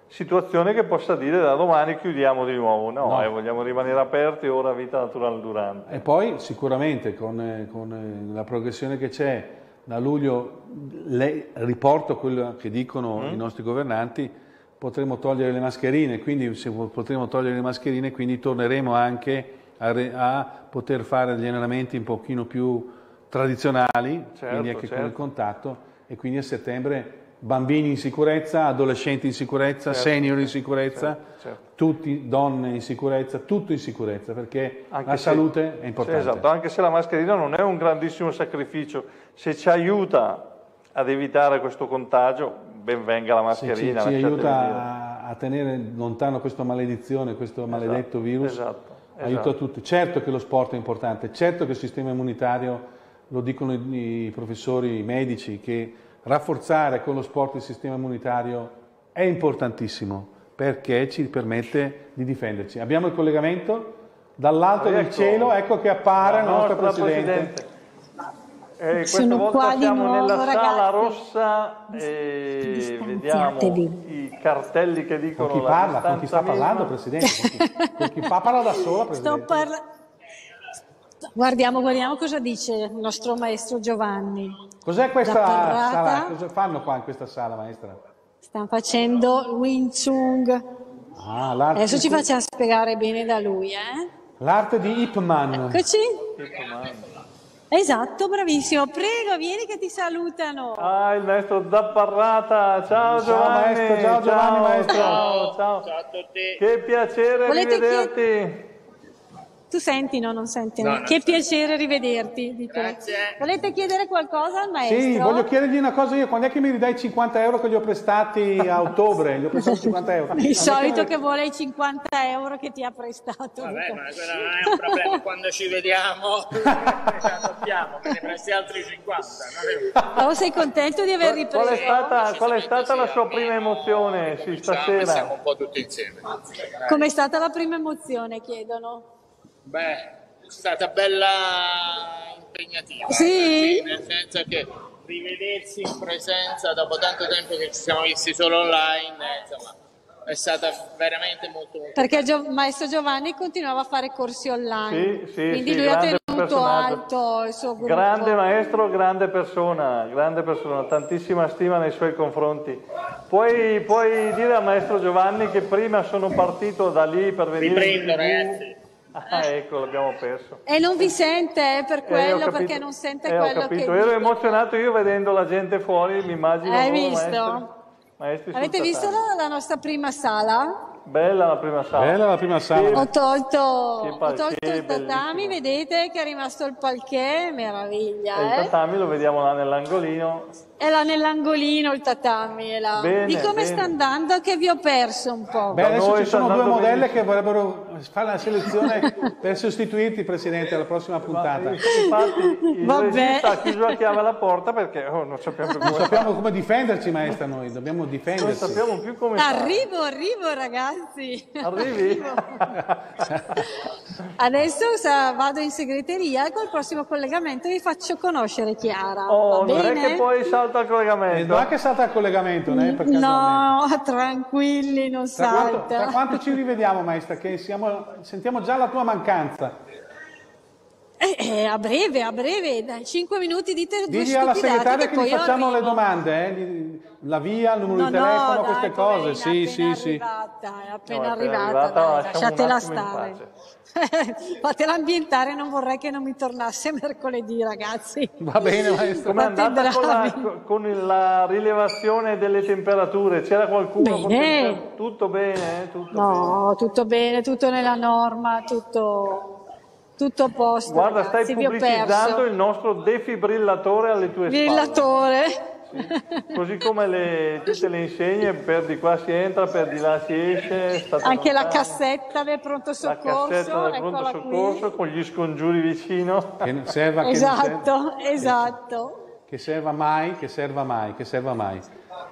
situazione che possa dire da domani chiudiamo di nuovo. No, No. eh, vogliamo rimanere aperti, ora vita naturale durante. E poi sicuramente con, eh, con, eh, la progressione che c'è da luglio, le- riporto quello che dicono Mm. i nostri governanti, potremo togliere le mascherine, quindi se potremo togliere le mascherine, quindi torneremo anche a, re- a poter fare degli allenamenti un pochino più tradizionali, Certo, quindi anche con il certo. contatto, e quindi a settembre bambini in sicurezza, adolescenti in sicurezza, Certo, senior in sicurezza, certo, certo. tutti donne in sicurezza, tutto in sicurezza, perché Anche la se- salute è importante. esatto, anche se la mascherina non è un grandissimo sacrificio, se ci aiuta ad evitare questo contagio, ben venga la ci, mascherina. ci lasciatemi aiuta a, tenere lontano questa maledizione, questo maledetto virus, esatto, aiuta esatto. tutti. Certo che lo sport è importante, certo che il sistema immunitario, lo dicono i, i professori i medici, che rafforzare con lo sport il sistema immunitario è importantissimo perché ci permette di difenderci. Abbiamo il collegamento dall'alto del Ecco. cielo, ecco che appare la nostra Presidente. Eh, questa Sono volta qua siamo nuovo, nella sala ragazzi. rossa e vediamo i cartelli che Con dicono chi la parla, con chi sta parlando, minima. Presidente? Con chi, con chi parla da sola, Sto Presidente? parlando. Guardiamo, guardiamo cosa dice il nostro maestro Giovanni. Cos'è questa Parrata. sala? Cosa fanno qua in questa sala, maestra? Stanno facendo il Wing Chun. Ah, l'arte, Adesso ci facciamo spiegare bene da lui, eh? l'arte di Ip Man. Eccoci. Che comando. Esatto, bravissimo. Prego, vieni che ti salutano. Ah, il maestro Zapparrata. Ciao Ciao, Giovanni. maestro. Ciao, Giovanni, maestro. Ciao, ciao. Ciao a tutti. Che piacere Volete rivederti. Tu senti, no? Non senti? No, non che sento. piacere rivederti. dicono. Grazie. Volete chiedere qualcosa al maestro? Sì, voglio chiedergli una cosa io, quando è che mi ridai i 50 euro che gli ho prestati a ottobre? Gli ho prestato 50 euro. Il solito che vuole i 50 euro che ti ha prestato. Vabbè, dico. ma quello non è un problema. Quando ci vediamo, ne sappiamo, me ne presti altri 50. Non è. Oh, sei contento di aver Qual è ripreso? stata, qual è stata la sua prima emozione sì, Siamo stasera? un po' tutti insieme. Com'è stata la prima emozione, chiedono? Beh, è stata bella impegnativa. Sì? nel senso che rivedersi in presenza dopo tanto tempo che ci siamo visti solo online, eh, insomma, è stata veramente molto molto Perché il Gio- maestro Giovanni continuava a fare corsi online, Sì, sì, quindi sì, lui ha grande tenuto personaggio. alto il suo gruppo. Grande maestro, grande persona, grande persona, tantissima stima nei suoi confronti. Puoi, puoi dire al maestro Giovanni che prima sono partito da lì per venire Riprendo, ragazzi. Ah, ecco, l'abbiamo perso. E non vi sente eh, per Eh, ho quello, capito. perché non sente Eh, ho quello capito. che Ero emozionato io vedendo la gente fuori, mi immagino. Hai visto? Maestri, maestri Avete visto la, la nostra prima sala? Bella la prima sala. Bella la prima sala. Ho tolto, ho tolto il tatami, bellissimo. vedete che è rimasto il palchè, E il meraviglia, eh? tatami lo vediamo là nell'angolino. È là nell'angolino il tatami, è là. Bene, Di come bene. sta andando che vi ho perso un po'. Beh, adesso noi ci sono due modelle benissimo. che vorrebbero fare la selezione per sostituirti, Presidente, alla prossima puntata. Infatti il Vabbè. regista ha chiuso a chiave la porta perché oh, non sappiamo più Non come sappiamo come difenderci, maestra, noi. Dobbiamo non difenderci. sappiamo più come fare. Arrivo, arrivo ragazzi. Arrivi? Adesso sa- vado in segreteria e col prossimo collegamento vi faccio conoscere Chiara. Oh, Va non è che poi salta il E collegamento. non è che salta il collegamento, né? Per. No, tranquilli, non Tra quanto, salta. tra quanto ci rivediamo, maestra? Che siamo- sentiamo già la tua mancanza. Eh, eh, a breve, a breve, dai, 5 minuti dite due Digli alla segretaria che, poi gli facciamo arrivo. le domande, eh? La via, il numero No, di telefono, no, queste dai, cose. Sì, sì, sì. arrivata, è appena No, è appena arrivata, arrivata, dai, lasciatela stare. Fatela ambientare, non vorrei che non mi tornasse mercoledì, ragazzi. Va bene, maestro. Com'è Fate andata con, la, con la rilevazione delle temperature? C'era qualcuno? Bene. Tutto bene? eh? Tutto bene. No, tutto bene, tutto nella norma, tutto, tutto a posto. Guarda, stai ragazzi, ho pubblicizzando il nostro defibrillatore alle tue spalle. Brillatore. Così come le- tutte le insegne, per di qua si entra, per di là si esce. Anche la lontani. cassetta del pronto La soccorso, cassetta del pronto soccorso qui. con gli scongiuri vicino. Che serva, che non serva, Esatto, esatto. che serva mai, che serva mai, che serva mai.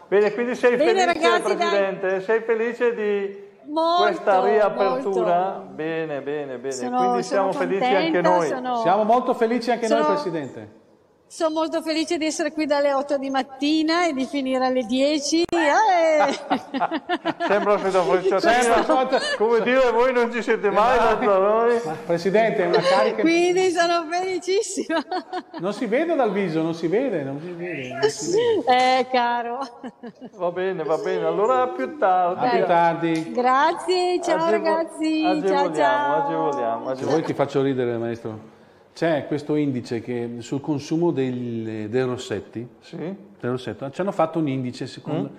Bene, quindi sei Bene, felice, ragazzi, dai. Presidente? Sei felice di Molto, questa riapertura? molto. Bene, bene, bene. Sono- quindi siamo sono felici anche contenta, noi. sono- Siamo molto felici anche noi, Sono- Presidente. Sono molto felice di essere qui dalle 8 di mattina e di finire alle 10. Eh! Sembra frecciatina. volta- Come dire, voi non ci siete mai dato a noi. Presidente, è una carica... Quindi sono felicissima. Non si vede dal viso, non si vede, non si vede. Non si vede. Eh, caro. Va bene, va bene. Allora a più tardi. A più tardi. Grazie, ciao Agevo- ragazzi. Ciao agevoliamo, ciao. agevoliamo, Se agevoliamo. vuoi ti faccio ridere, maestro. C'è questo indice che sul consumo del- dei rossetti, Sì? del rossetto, ci hanno fatto un indice secondo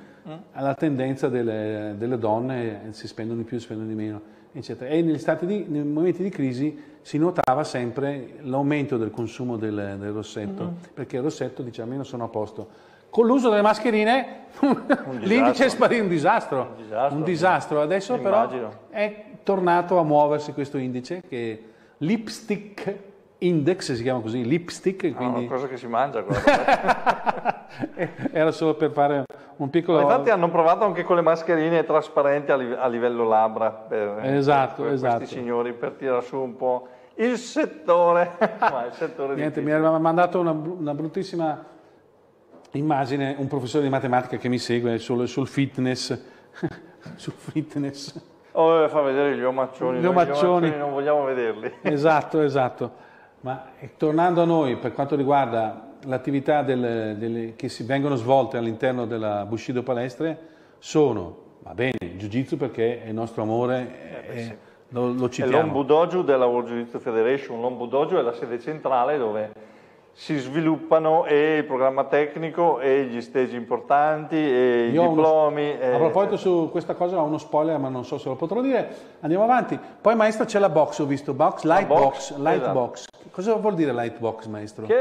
alla tendenza delle, delle donne, eh, si spendono di più, si spendono di meno, eccetera. E negli stati di, nei momenti di crisi si notava sempre l'aumento del consumo del, del rossetto, perché il rossetto dice almeno sono a posto. Con l'uso delle mascherine l'indice è sparito, un disastro. Un disastro, Un disastro. Adesso però Immagino. è tornato a muoversi questo indice che lipstick index, si chiama così, lipstick, Ah, una quindi cosa che si mangia. era solo per fare un piccolo... Ma Infatti hanno provato anche con le mascherine trasparenti a, a livello labbra per, Esatto, per esatto. questi signori per tirare su un po' il settore. Ma il settore Niente, mi aveva mandato una, una bruttissima immagine un professore di matematica che mi segue sul, sul fitness. sul fitness. Oh, fa vedere gli omaccioni. Gli noi omaccioni. non vogliamo vederli. Esatto, esatto. Ma eh, tornando a noi, per quanto riguarda l'attività che si vengono svolte all'interno della Bushido Palestre, sono, va bene, il Jiu-Jitsu perché è il nostro amore, eh, lo, lo È citiamo. l'Ombu Dojo della World Jiu Jitsu Federation. L'Ombu Dojo è la sede centrale dove si sviluppano e il programma tecnico e gli stage importanti e Io i ho uno- diplomi. e- A proposito su questa cosa ho uno spoiler, ma non so se lo potrò dire. Andiamo avanti. Poi maestro c'è la box, ho visto box, light box, box, light esatto. box. Cosa vuol dire light box, maestro? che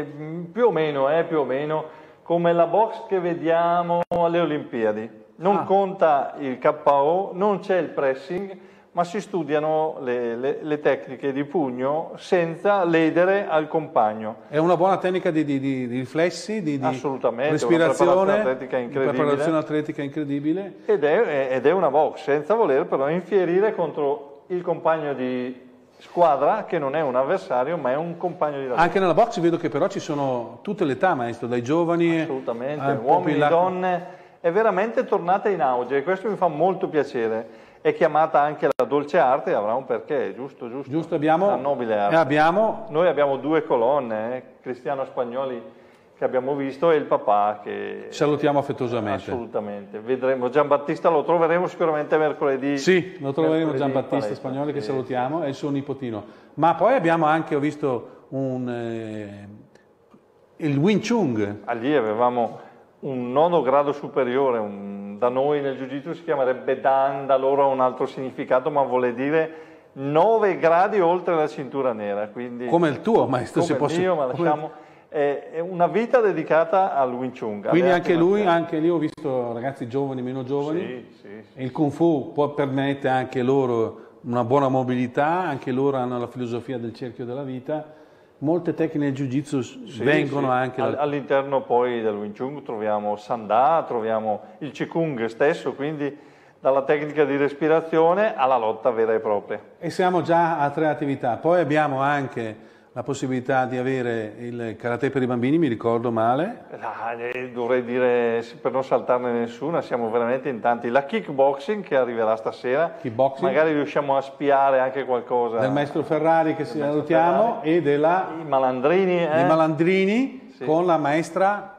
è mm, più o meno, è più o meno come la box che vediamo alle Olimpiadi. Non Ah. conta il KO, non c'è il pressing, ma si studiano le, le- le tecniche di pugno senza ledere al compagno. È una buona tecnica di, di- di- riflessi, di, di Assolutamente, una respirazione, preparazione atletica di incredibile. preparazione atletica incredibile. Ed è, ed è una box, senza voler però infierire contro il compagno di squadra, che non è un avversario, ma è un compagno di lavoro. Anche nella box vedo che però ci sono tutte le età, maestro, dai giovani Assolutamente, uomini donne, è veramente tornata in auge e questo mi fa molto piacere. È chiamata anche la dolce arte, avrà un perché, giusto, giusto. Giusto, abbiamo, La nobile arte. abbiamo Noi abbiamo due colonne, eh, Cristiano Spagnoli che abbiamo visto e il papà che... salutiamo affettuosamente. Assolutamente, vedremo. Giambattista lo troveremo sicuramente mercoledì. Sì, lo troveremo mercoledì Gian in Battista palestra. Spagnoli che salutiamo, è il suo nipotino. Ma poi abbiamo anche, ho visto, un, eh, il Wing Chun. Ah, Lì avevamo un nono grado superiore, un- da noi nel Jiu-Jitsu si chiamerebbe Dan, da loro ha un altro significato, ma vuole dire 9 gradi oltre la cintura nera. Quindi, Come il tuo, maestro, come se posso- mio, ma lasciamo... È, è una vita dedicata al Wing Chun. Quindi anche lui, anche lì ho visto ragazzi giovani, meno giovani. Sì, sì, sì. Il Kung Fu può permette anche loro una buona mobilità, anche loro hanno la filosofia del cerchio della vita. Molte tecniche del Jiu-Jitsu Sì, vengono sì. anche da- all'interno poi del Wing Chun troviamo Sanda, troviamo il Qigong stesso, quindi dalla tecnica di respirazione alla lotta vera e propria. E siamo già a tre attività. Poi abbiamo anche la possibilità di avere il karate per i bambini, mi ricordo male. Ah, dovrei dire, per non saltarne nessuna, siamo veramente in tanti. La kickboxing che arriverà stasera, Kickboxing. magari riusciamo a spiare anche qualcosa. Del maestro Ferrari che salutiamo e della, I malandrini, eh? dei Malandrini Sì. con la maestra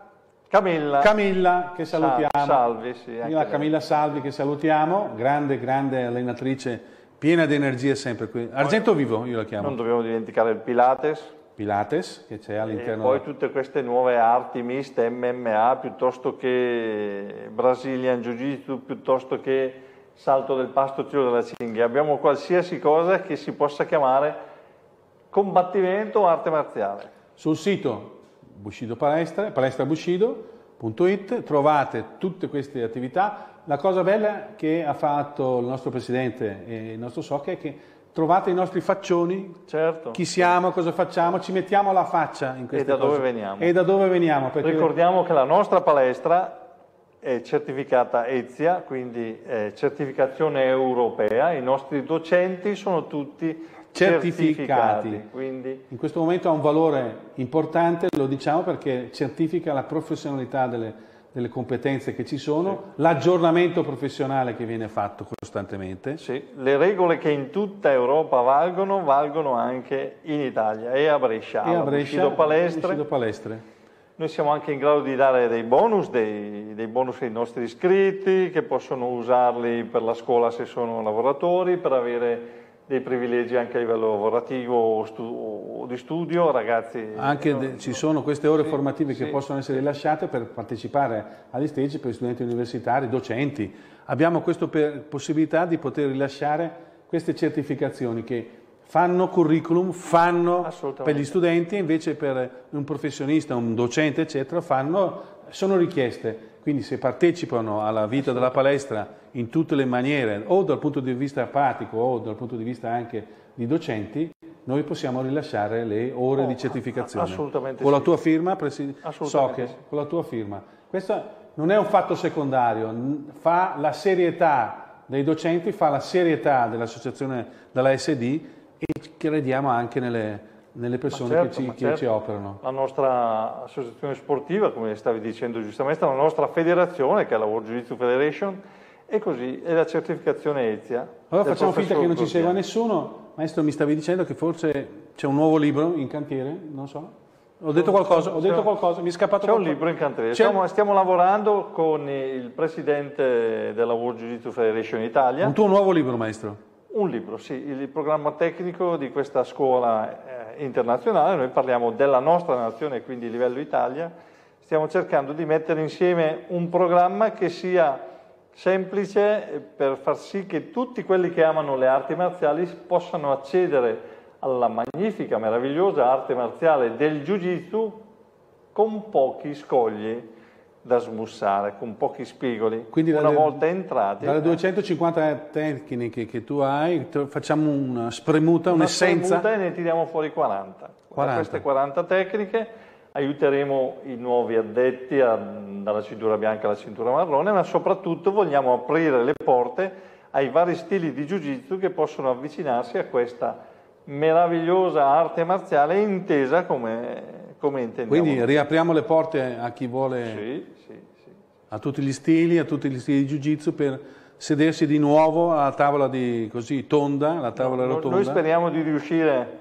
Camilla. Camilla che salutiamo. Salvi, sì. Camilla Salvi che salutiamo, grande, grande allenatrice, piena di energie sempre qui. Argento vivo io la chiamo. Non dobbiamo dimenticare il Pilates. Pilates che c'è E all'interno. poi tutte queste nuove arti miste, MMA, piuttosto che Brazilian Jiu-Jitsu, piuttosto che salto del pasto, tiro della cinghia. Abbiamo qualsiasi cosa che si possa chiamare combattimento o arte marziale. Sul sito Bushido Palestra, palestrabushido.it trovate tutte queste attività. La cosa bella che ha fatto il nostro presidente e il nostro SOC è che trovate i nostri faccioni, Certo. chi siamo, cosa facciamo, ci mettiamo la faccia in queste da dove veniamo. E da dove veniamo. Perché Ricordiamo che la nostra palestra è certificata EZIA, quindi è certificazione europea, i nostri docenti sono tutti Certificati. certificati. Quindi in questo momento ha un valore importante, lo diciamo perché certifica la professionalità delle, delle competenze che ci sono, l'aggiornamento professionale che viene fatto costantemente. sì, le regole che in tutta Europa valgono, valgono anche in Italia e a Brescia. E a Brescia, Palestre. Palestre. Noi siamo anche in grado di dare dei bonus, dei, dei bonus ai nostri iscritti che possono usarli per la scuola se sono lavoratori, per avere dei privilegi anche a livello lavorativo o, stu- o di studio, ragazzi. Anche de- ci sono queste ore Sì, formative che sì, possono essere rilasciate per partecipare agli stage per studenti universitari, docenti. Abbiamo questa possibilità di poter rilasciare queste certificazioni che fanno curriculum, fanno per gli studenti invece per un professionista, un docente, eccetera, fanno, sono richieste. Quindi se partecipano alla vita della palestra in tutte le maniere, o dal punto di vista pratico o dal punto di vista anche di docenti, noi possiamo rilasciare le ore di certificazione. Oh, assolutamente Con la sì. tua firma, Presi- so che sì. con la tua firma. Questo non è un fatto secondario, fa la serietà dei docenti, fa la serietà dell'associazione della SD e crediamo anche nelle, nelle persone certo, che, ci, che certo. ci operano. La nostra associazione sportiva, come stavi dicendo giustamente, la nostra federazione, che è la World Jiu-Jitsu Federation, e così è la certificazione EZIA. Allora facciamo finta che non ci segua nessuno. Maestro, mi stavi dicendo che forse c'è un nuovo libro in cantiere? Non so. Ho detto qualcosa, ho detto qualcosa, mi è scappato C'è un libro in cantiere. Stiamo, stiamo lavorando con il presidente della World Jiu-Jitsu Federation Italia. Un tuo nuovo libro, maestro. Un libro, sì, il programma tecnico di questa scuola internazionale, noi parliamo della nostra nazione, quindi livello Italia, stiamo cercando di mettere insieme un programma che sia semplice per far sì che tutti quelli che amano le arti marziali possano accedere alla magnifica, meravigliosa arte marziale del Jiu-Jitsu con pochi scogli da smussare, con pochi spigoli. Quindi una dalle- volta entrati, Dalle eh, 250 tecniche che tu hai, facciamo una spremuta, una un'essenza. spremuta e ne tiriamo fuori 40. Da 40. queste 40 tecniche aiuteremo i nuovi addetti a- dalla cintura bianca alla cintura marrone, ma soprattutto vogliamo aprire le porte ai vari stili di Jiu-Jitsu che possono avvicinarsi a questa meravigliosa arte marziale intesa come, come intendiamo. Quindi riapriamo le porte a chi vuole, Sì, sì, sì. a tutti gli stili, a tutti gli stili di Jiu-Jitsu per sedersi di nuovo alla tavola di così tonda, la tavola No, rotonda. Noi speriamo di riuscire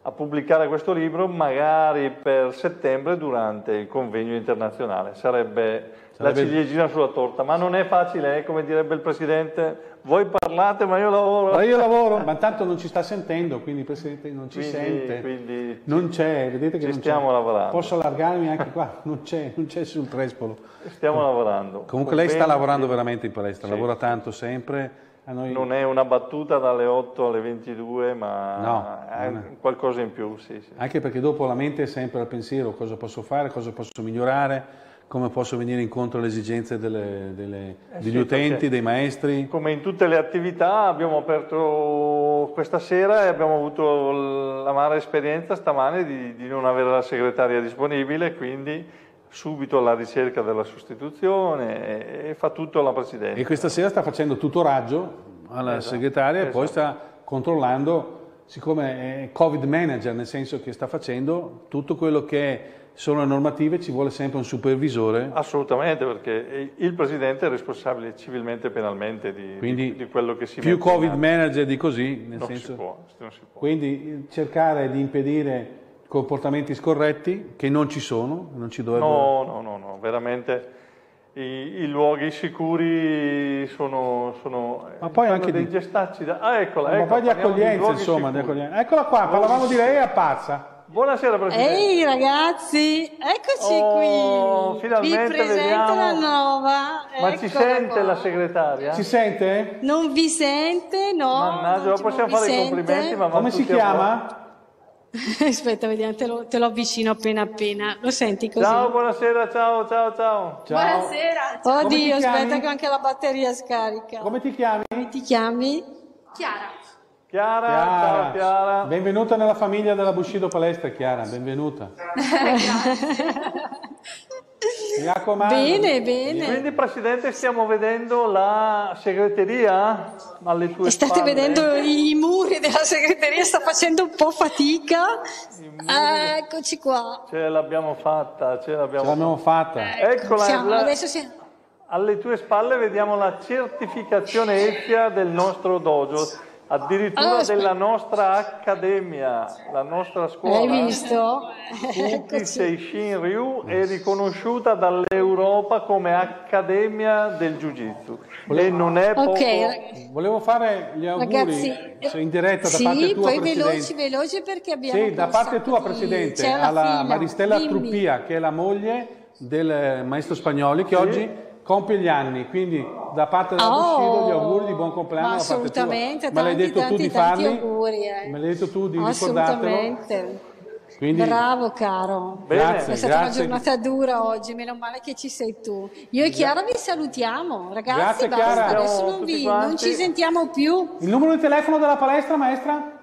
a pubblicare questo libro magari per settembre durante il convegno internazionale. Sarebbe, Sarebbe- la ciliegina sulla torta, ma non è facile, eh, come direbbe il Presidente. Voi parlate, ma io lavoro. Ma io lavoro, ma tanto non ci sta sentendo, quindi il Presidente non ci Quindi- sente. quindi non c'è, vedete che ci stiamo c'è. lavorando. Posso allargarmi anche qua? Non c'è, non c'è sul trespolo. Stiamo lavorando. Comunque lei sta lavorando veramente in palestra, Sì, lavora tanto sempre. Noi... Non è una battuta dalle 8 alle 22, ma No, è. qualcosa in più, sì, sì. Anche perché dopo la mente è sempre al pensiero, cosa posso fare, cosa posso migliorare, come posso venire incontro alle esigenze delle- delle- degli Eh sì, utenti, dei maestri. Come in tutte le attività abbiamo aperto questa sera e abbiamo avuto l'amara esperienza stamane di, di non avere la segretaria disponibile, quindi subito alla ricerca della sostituzione e, e fa tutto la Presidente. E questa sera sta facendo tutoraggio alla Esatto, segretaria e poi esatto. sta controllando, siccome è Covid manager, nel senso che sta facendo tutto quello che sono le normative, ci vuole sempre un supervisore. Assolutamente, perché il Presidente è responsabile civilmente e penalmente di, Quindi di, di quello che si più in Covid manager di così, nel Non senso... si può, non si può. Quindi cercare di impedire comportamenti scorretti che non ci sono, non ci dovrebbero. No, no, no, no, veramente i, i luoghi sicuri sono, sono Ma poi anche dei di- gestacci da... Ah, eccola, Ma ecco, poi di accoglienza, insomma, di accoglienza. Eccola qua, parlavamo di lei, è apparsa. Buonasera Presidente. Ehi ragazzi, eccoci Oh, qui. finalmente vi presento vediamo. la nuova. Ma ci Eccola sente qua. la segretaria? Si sente? Non vi sente, no? Mannaggia, non- possiamo fare i sente. complimenti, ma Come si chiama? Aspetta, vediamo, te lo, te lo avvicino appena appena. Lo senti così? Ciao, buonasera, ciao, ciao, ciao. Ciao. Buonasera, ti Oddio, aspetta che anche la batteria scarica. Come ti chiami? Come ti chiami? Chiara. Chiara, ciao Chiara. Benvenuta nella famiglia della Bushido Palestra, Chiara, benvenuta. Mi raccomando. Bene, bene. Quindi Presidente stiamo vedendo la segreteria alle tue State spalle. vedendo i muri della segreteria, sta facendo un po' fatica. Ah, eccoci qua. Ce l'abbiamo fatta, ce l'abbiamo Ce l'abbiamo fatta. fatta. Eccola, Siamo- la- adesso siamo. alle tue spalle vediamo la certificazione EFIA del nostro dojo, addirittura Ah, della nostra accademia, la nostra scuola. Hai visto? Eccoci. Seishin Ryu è riconosciuta dall'Europa come Accademia del Jiu-Jitsu e non è poco. Ok, Volevo fare gli auguri ragazzi. se in diretta da sì, parte tua, poi Presidente. veloci, veloci perché abbiamo. Sì, da parte tua, di- Presidente, alla fila. Maristella Dimmi. Truppia, che è la moglie del eh, maestro Spagnoli, che oggi compie gli anni. Quindi, da parte della Oh, Bushido, gli auguri di buon compleanno ma da parte tua. assolutamente, Me l'hai tanti, detto tu tanti, di tanti farli? auguri, eh. Me l'hai detto tu di ricordartelo? Assolutamente. Quindi, Bravo caro. Bene. grazie, È stata una grazie. giornata dura oggi, meno male che ci sei tu. Io e Chiara vi salutiamo, ragazzi. Grazie, basta, Chiara. adesso non, vi, non ci sentiamo più. Il numero di telefono della palestra, maestra?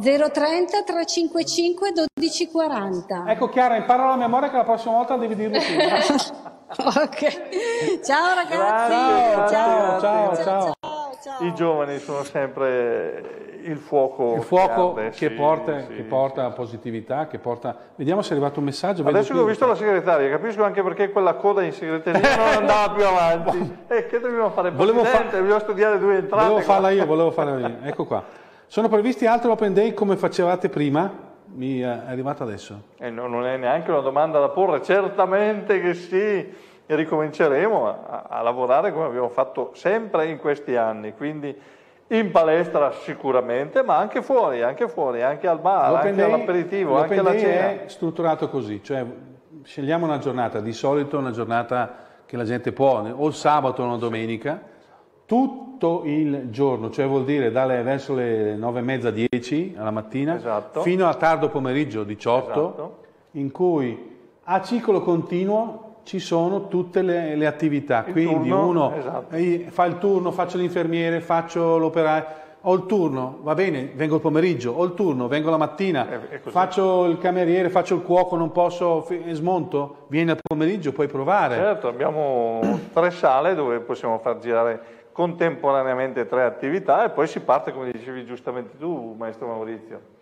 030 355 1240. Ecco Chiara, impara la memoria che la prossima volta devi dirlo tu. Ok. Ciao ragazzi. Ciao, ciao, ciao. ciao. I giovani sono sempre il fuoco, Il fuoco che, sì, porta, sì, che porta positività, che porta... Vediamo se è arrivato un messaggio. Adesso che ho visto la segretaria, capisco anche perché quella coda in segreteria non andava più avanti. E che dobbiamo fare? Volevo Presidente, fa- dobbiamo studiare due entrate. Volevo qua. farla io, volevo farla io. Ecco qua. Sono previsti altri open day come facevate prima? Mi è arrivata adesso. Eh, no, non è neanche una domanda da porre, certamente che sì, e ricominceremo a, a lavorare come abbiamo fatto sempre in questi anni, quindi In palestra sicuramente, ma anche fuori, anche fuori, anche al bar, anche day- all'aperitivo, anche alla cena. è strutturato così, cioè scegliamo una giornata, di solito una giornata che la gente può, o il sabato o la domenica, tutto il giorno, cioè vuol dire dalle, verso le 9 e mezza, 10 alla mattina, Esatto. fino a tardo pomeriggio, 18, Esatto. in cui a ciclo continuo ci sono tutte le, le attività, Il quindi turno, uno esatto. eh, fa il turno, faccio l'infermiere, faccio l'operaio, ho il turno, va bene, vengo il pomeriggio, ho il turno, vengo la mattina, così. faccio il cameriere, faccio il cuoco, non posso, smonto, vieni al pomeriggio, puoi provare. Certo, abbiamo tre sale dove possiamo far girare contemporaneamente tre attività e poi si parte, come dicevi giustamente tu, maestro Maurizio.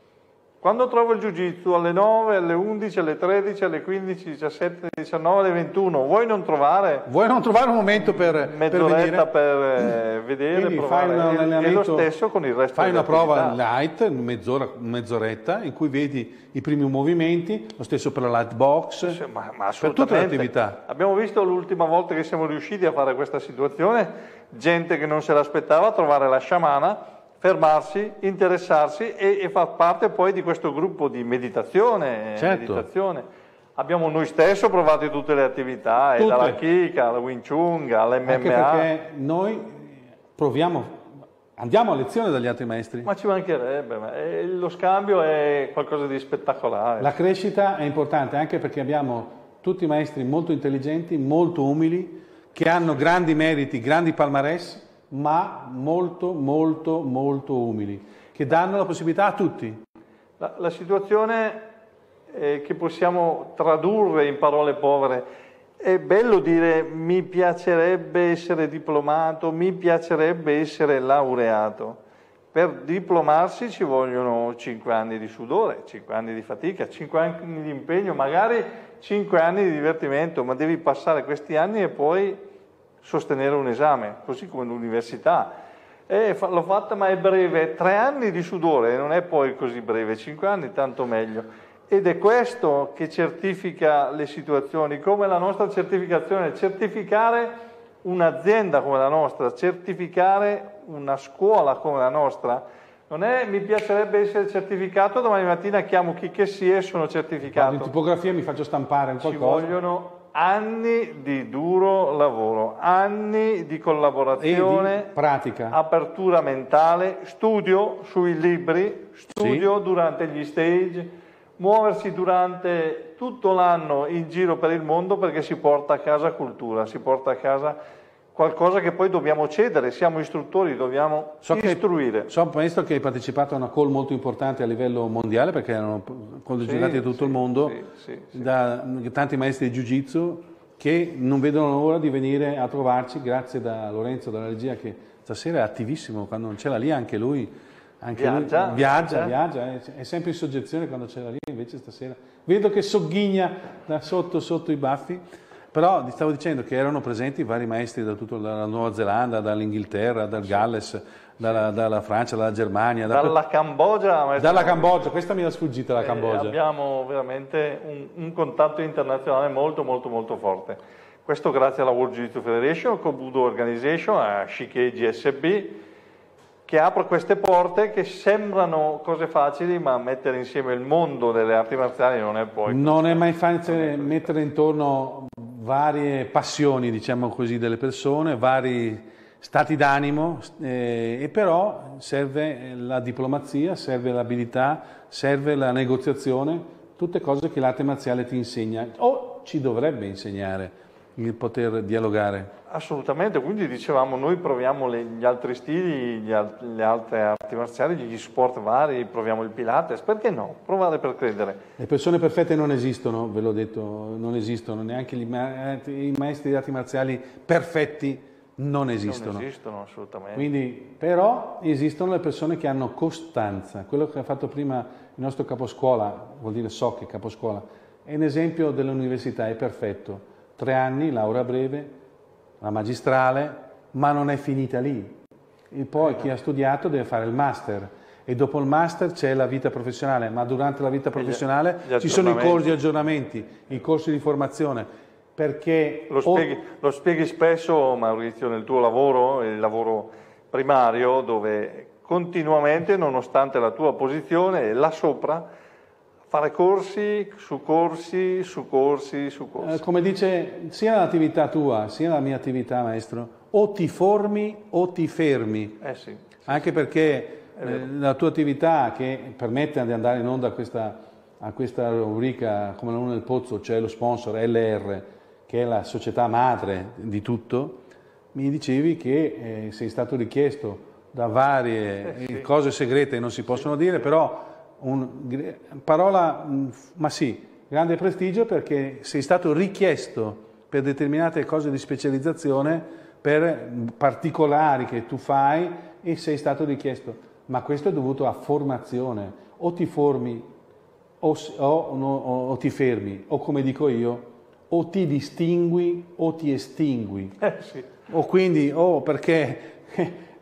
Quando trovo il Jiu-Jitsu? Alle 9, alle 11, alle 13, alle 15, 17, 19, alle 21, vuoi non trovare? Vuoi non trovare un momento per, per mezz'oretta venire? per, eh, vedere, Quindi provare. e- e, lo stesso con il resto fai una prova light, mezz'ora, mezz'oretta, in cui vedi i primi movimenti, lo stesso per la light box, Sì, ma, ma per tutte le attività. Abbiamo visto l'ultima volta che siamo riusciti a fare questa situazione, gente che non se l'aspettava, trovare la sciamana, fermarsi, interessarsi e, e far parte poi di questo gruppo di meditazione. Certo. meditazione. Abbiamo noi stesso provato tutte le attività, e Tutte. dalla Kika alla Wing Chun, all'MMA. Anche perché noi proviamo, andiamo a lezione dagli altri maestri. Ma ci mancherebbe, ma, eh, lo scambio è qualcosa di spettacolare. La crescita è importante anche perché abbiamo tutti maestri molto intelligenti, molto umili, che hanno grandi meriti, grandi palmarès, ma molto, molto, molto umili, che danno la possibilità a tutti. La, la situazione eh, che possiamo tradurre in parole povere è bello dire mi piacerebbe essere diplomato, mi piacerebbe essere laureato. Per diplomarsi ci vogliono 5 anni di sudore, 5 anni di fatica, 5 anni di impegno, magari 5 anni di divertimento, ma devi passare questi anni e poi sostenere un esame, così come l'università. Eh, l'ho fatta ma è breve, tre anni di sudore, non è poi così breve, cinque anni tanto meglio. Ed è questo che certifica le situazioni, come la nostra certificazione, certificare un'azienda come la nostra, certificare una scuola come la nostra. Non è mi piacerebbe essere certificato, domani mattina chiamo chi che sia e sono Vado in certificato. tipografia mi faccio stampare un Ci qualcosa. vogliono anni di duro lavoro, anni di e di collaborazione, pratica. apertura mentale, studio sui libri, studio durante gli stage, muoversi durante tutto l'anno in giro per il mondo perché si porta a casa cultura, si porta a casa qualcosa che poi dobbiamo cedere, siamo istruttori, dobbiamo So che- istruire. So penso che hai partecipato a una call molto importante a livello mondiale perché erano call Sì, da tutto sì, il mondo sì, da tanti maestri di Jiu-Jitsu che non vedono l'ora di venire a trovarci grazie da Lorenzo dalla regia che stasera è attivissimo quando non ce l'ha lì anche lui anche Viaggia, lui, viaggia, viaggia. viaggia, è, sempre in soggezione quando c'è la lì, invece stasera vedo che sogghigna da sotto sotto i baffi. Però ti stavo dicendo che erano presenti vari maestri da tutto, dalla Nuova Zelanda, dall'Inghilterra, dal Galles, dalla, dalla Francia, dalla Germania, da- Dalla Cambogia, dalla Cambogia. Questa mi era sfuggita la Eh, Cambogia. abbiamo veramente un, un contatto internazionale molto molto molto forte. Questo grazie alla World Jiu-Jitsu Federation, Kobudo Organization, a Shike GSB, che apre queste porte che sembrano cose facili, ma mettere insieme il mondo delle arti marziali non è poi. Non è mai facile mettere intorno varie passioni, diciamo così, delle persone, vari stati d'animo, eh, e però serve la diplomazia, serve l'abilità, serve la negoziazione, tutte cose che l'arte marziale ti insegna o ci dovrebbe insegnare il poter dialogare. Assolutamente, quindi dicevamo noi proviamo le- gli altri stili, gli al- le altre arti marziali, gli sport vari, proviamo il Pilates, perché no? Provare per credere. Le persone perfette non esistono, ve l'ho detto, non esistono, neanche gli ma- i maestri di arti marziali perfetti non esistono. Non esistono assolutamente. Quindi, però esistono le persone che hanno costanza. Quello che ha fatto prima il nostro caposcuola, vuol dire so che caposcuola, è un esempio dell'università, è perfetto. Tre anni, laurea breve, la magistrale, ma non è finita lì. E poi chi ha studiato deve fare il master e dopo il master c'è la vita professionale, ma durante la vita professionale gli ci sono i corsi di aggiornamenti, i corsi di formazione, perché Lo o- spieghi, lo spieghi spesso, Maurizio, nel tuo lavoro, il lavoro primario dove continuamente, nonostante la tua posizione, là sopra, fare corsi su corsi, su corsi, su corsi. Eh, come dice sia l'attività tua, sia la mia attività, maestro, o ti formi o ti fermi. Eh sì. Anche perché eh, la tua attività che permette di andare in onda a questa, a questa rubrica come la luna del pozzo, cioè lo sponsor LR, che è la società madre di tutto, mi dicevi che eh, sei stato richiesto da varie Eh, sì. cose segrete non si possono dire, però un, parola, mm, ma sì, grande prestigio perché sei stato richiesto per determinate cose di specializzazione, per mm, particolari che tu fai e sei stato richiesto. Ma questo è dovuto a formazione, o ti formi o, o- no- o- o ti fermi, o come dico io, o ti distingui o ti estingui. Eh sì. O quindi, o perché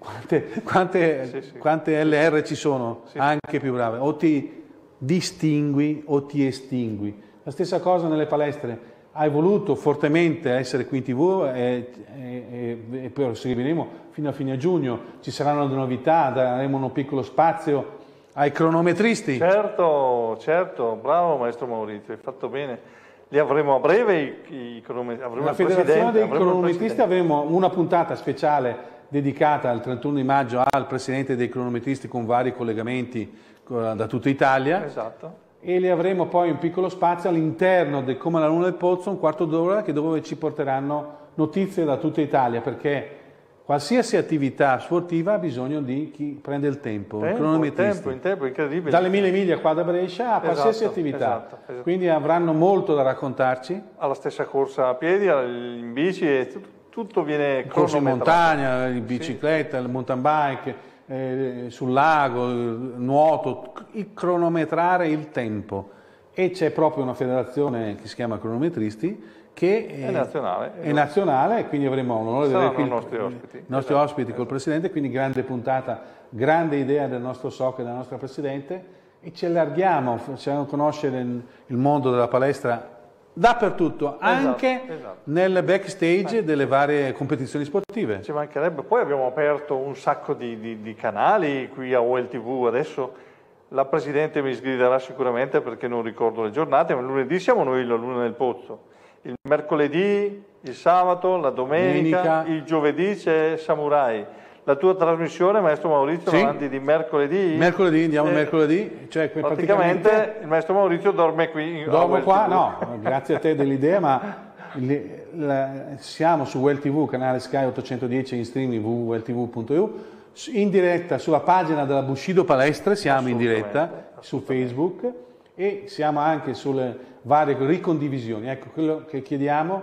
quante, quante- Sì, sì. quante LR ci sono, anche più brave, o ti distingui o ti estingui. La stessa cosa nelle palestre. Hai voluto fortemente essere qui in tv e, e- e- e proseguiremo fino a fine giugno. Ci saranno delle novità, daremo un piccolo spazio ai cronometristi. Certo, certo, bravo maestro Maurizio, hai fatto bene. Li avremo a breve i, i cronometri- avremo La Federazione dei cronometristi avremo una puntata speciale dedicata al 31 di maggio al presidente dei cronometristi con vari collegamenti eh, da tutta Italia Esatto. e le avremo poi un piccolo spazio all'interno del Come la Luna del Pozzo, un quarto d'ora che dove ci porteranno notizie da tutta Italia perché qualsiasi attività sportiva ha bisogno di chi prende il tempo, il Tempo, cronometrista. tempo, in tempo, incredibile. Dalle mille miglia qua da Brescia a qualsiasi Esatto, attività. esatto, esatto. Quindi avranno molto da raccontarci. Alla stessa corsa a piedi, in bici, e tutto, tutto viene corso in montagna, in bicicletta, il mountain bike, eh, sul lago, nuoto, cronometrare il tempo. E c'è proprio una federazione che si chiama cronometristi che È nazionale. è nazionale e quindi avremo l'onore di avere qui il- nostri ospiti. i nostri Esatto, ospiti col Presidente, quindi grande puntata, grande idea del nostro SOC e della nostra Presidente e ci allarghiamo, facciamo conoscere il mondo della palestra dappertutto, anche esatto. nel backstage delle varie competizioni sportive. Ci mancherebbe. Poi abbiamo aperto un sacco di, di- di canali qui a OLTV. Adesso la Presidente mi sgriderà sicuramente perché non ricordo le giornate, ma lunedì siamo noi la Luna del Pozzo. Il mercoledì, il sabato, la domenica, Domenica. il giovedì c'è Samurai. La tua trasmissione, maestro Maurizio, Sì. la mandi di mercoledì? Mercoledì, andiamo Eh, mercoledì, cioè que- Praticamente, il maestro Maurizio dorme qui. dormo qua, OLTV. no, grazie a te dell'idea, ma il- la- siamo su Well TV, canale Sky 810 in streaming www.welltv.eu, in diretta sulla pagina della Bushido Palestre, siamo in diretta su Facebook e siamo anche sulle varie ricondivisioni. Ecco, quello che chiediamo,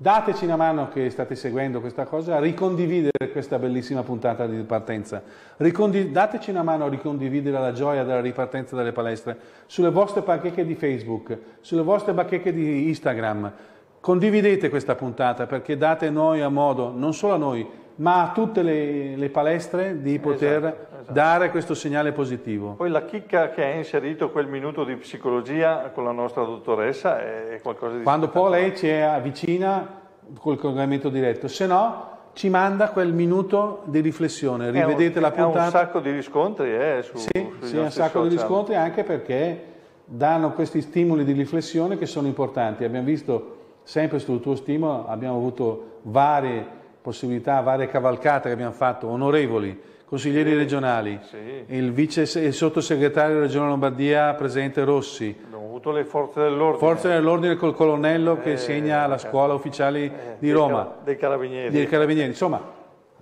dateci una mano che state seguendo questa cosa, a ricondividere questa bellissima puntata di partenza. Ricondi- dateci una mano a ricondividere la gioia della ripartenza delle palestre sulle vostre bacheche di Facebook, sulle vostre bacheche di Instagram. Condividete questa puntata perché date noi a modo, non solo a noi, ma a tutte le, le palestre di poter esatto. dare questo segnale positivo. Poi la chicca che ha inserito quel minuto di psicologia con la nostra dottoressa è qualcosa di Quando poi lei ci avvicina col collegamento diretto, se no ci manda quel minuto di riflessione, È un- rivedete la Ha un puntata. sacco di riscontri eh, su, Sì, sì, un sacco di social. riscontri anche perché danno questi stimoli di riflessione che sono importanti. Abbiamo visto sempre sul tuo stimolo, abbiamo avuto varie possibilità, varie cavalcate che abbiamo fatto, onorevoli, consiglieri regionali, Sì. il vice il sottosegretario della Regione Lombardia presente Rossi, Abbiamo avuto le forze dell'ordine. forze dell'ordine col colonnello che segna la scuola ufficiali eh, di Roma. Dei carabinieri. dei carabinieri. Insomma,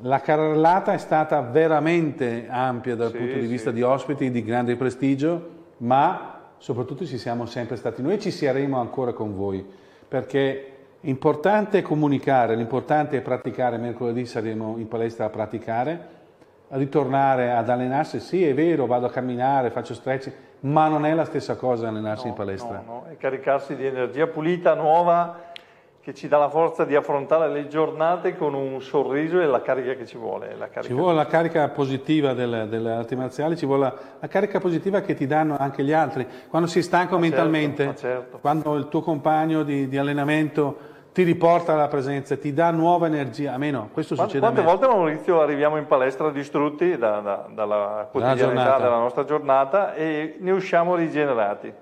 la carrellata è stata veramente ampia dal Sì, punto di sì. vista di ospiti di grande prestigio, ma soprattutto ci siamo sempre stati noi e ci saremo ancora con voi, perché è importante comunicare, l'importante è praticare, mercoledì saremo in palestra a praticare, a ritornare ad allenarsi, sì è vero, vado a camminare, faccio stretching, ma non è la stessa cosa allenarsi in palestra. No, no, e caricarsi di energia pulita, nuova, che ci dà la forza di affrontare le giornate con un sorriso e la carica che ci vuole. Ci vuole la carica positiva delle, delle arti marziali, ci vuole la, la carica positiva che ti danno anche gli altri. Quando sei stanco Ma certo, mentalmente, ma certo. quando il tuo compagno di, di allenamento ti riporta alla presenza, ti dà nuova energia. A meno, questo Quante, succede quante volte Maurizio arriviamo in palestra distrutti da- da- dalla quotidianità della nostra giornata e ne usciamo rigenerati?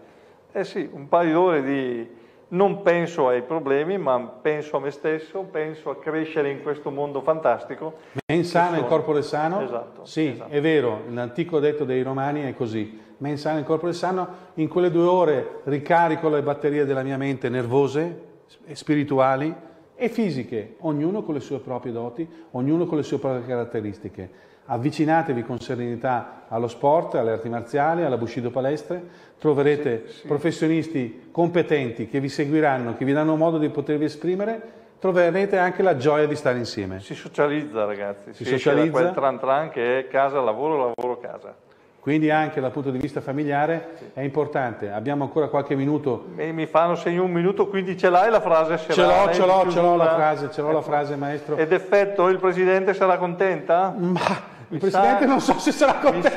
Eh sì, un paio di ore di non penso ai problemi, ma penso a me stesso, penso a crescere in questo mondo fantastico. Mens sana in sono. corpore sano? Esatto, Sì, esatto. è vero, l'antico detto dei romani è così. Mens sana in corpore sano, in quelle due ore ricarico le batterie della mia mente nervose, spirituali e fisiche, ognuno con le sue proprie doti, ognuno con le sue proprie caratteristiche. Avvicinatevi con serenità allo sport, alle arti marziali, alla Bushido Palestre, troverete professionisti competenti che vi seguiranno, che vi danno modo di potervi esprimere, troverete anche la gioia di stare insieme. Si socializza ragazzi, si, Si socializza. quel tran tran che è casa, lavoro, lavoro, casa. Quindi anche dal punto di vista familiare è importante. Abbiamo ancora qualche minuto. E mi fanno segno un minuto, quindi ce l'hai la frase Ce l'ho, ce l'ho, ce l'ho la frase, ce l'ho la frase maestro. Ed effetto, il presidente sarà contenta? Ma il Mi Presidente sa- non so se sarà contento.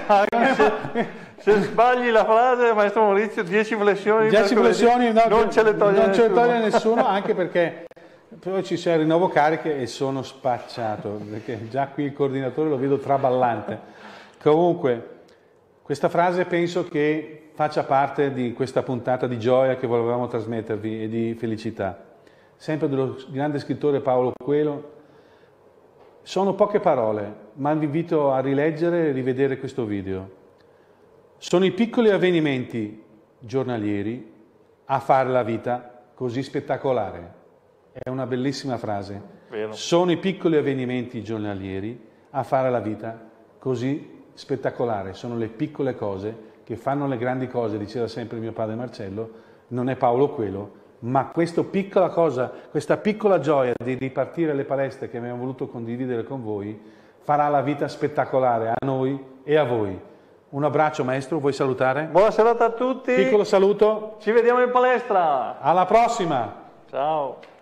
se, se sbagli la frase, maestro Maurizio, 10 flessioni, 10 mercoledì, flessioni no, non ce le toglie non le nessuno. toglie nessuno, anche perché poi ci sei rinnovo cariche e sono spacciato, perché già qui il coordinatore lo vedo traballante. Comunque, questa frase penso che faccia parte di questa puntata di gioia che volevamo trasmettervi e di felicità. Sempre dello grande scrittore Paolo Coelho. Sono poche parole, ma vi invito a rileggere e rivedere questo video. Sono i piccoli avvenimenti giornalieri a fare la vita così spettacolare. È una bellissima frase. Vero. Sono i piccoli avvenimenti giornalieri a fare la vita così spettacolare. Sono le piccole cose che fanno le grandi cose, diceva sempre mio padre Marcello, non è Paolo Coelho, ma questa piccola cosa, questa piccola gioia di ripartire le palestre che abbiamo voluto condividere con voi, farà la vita spettacolare a noi e a voi. Un abbraccio maestro, vuoi salutare? Buona serata a tutti, Piccolo saluto, ci vediamo in palestra, alla prossima! ciao.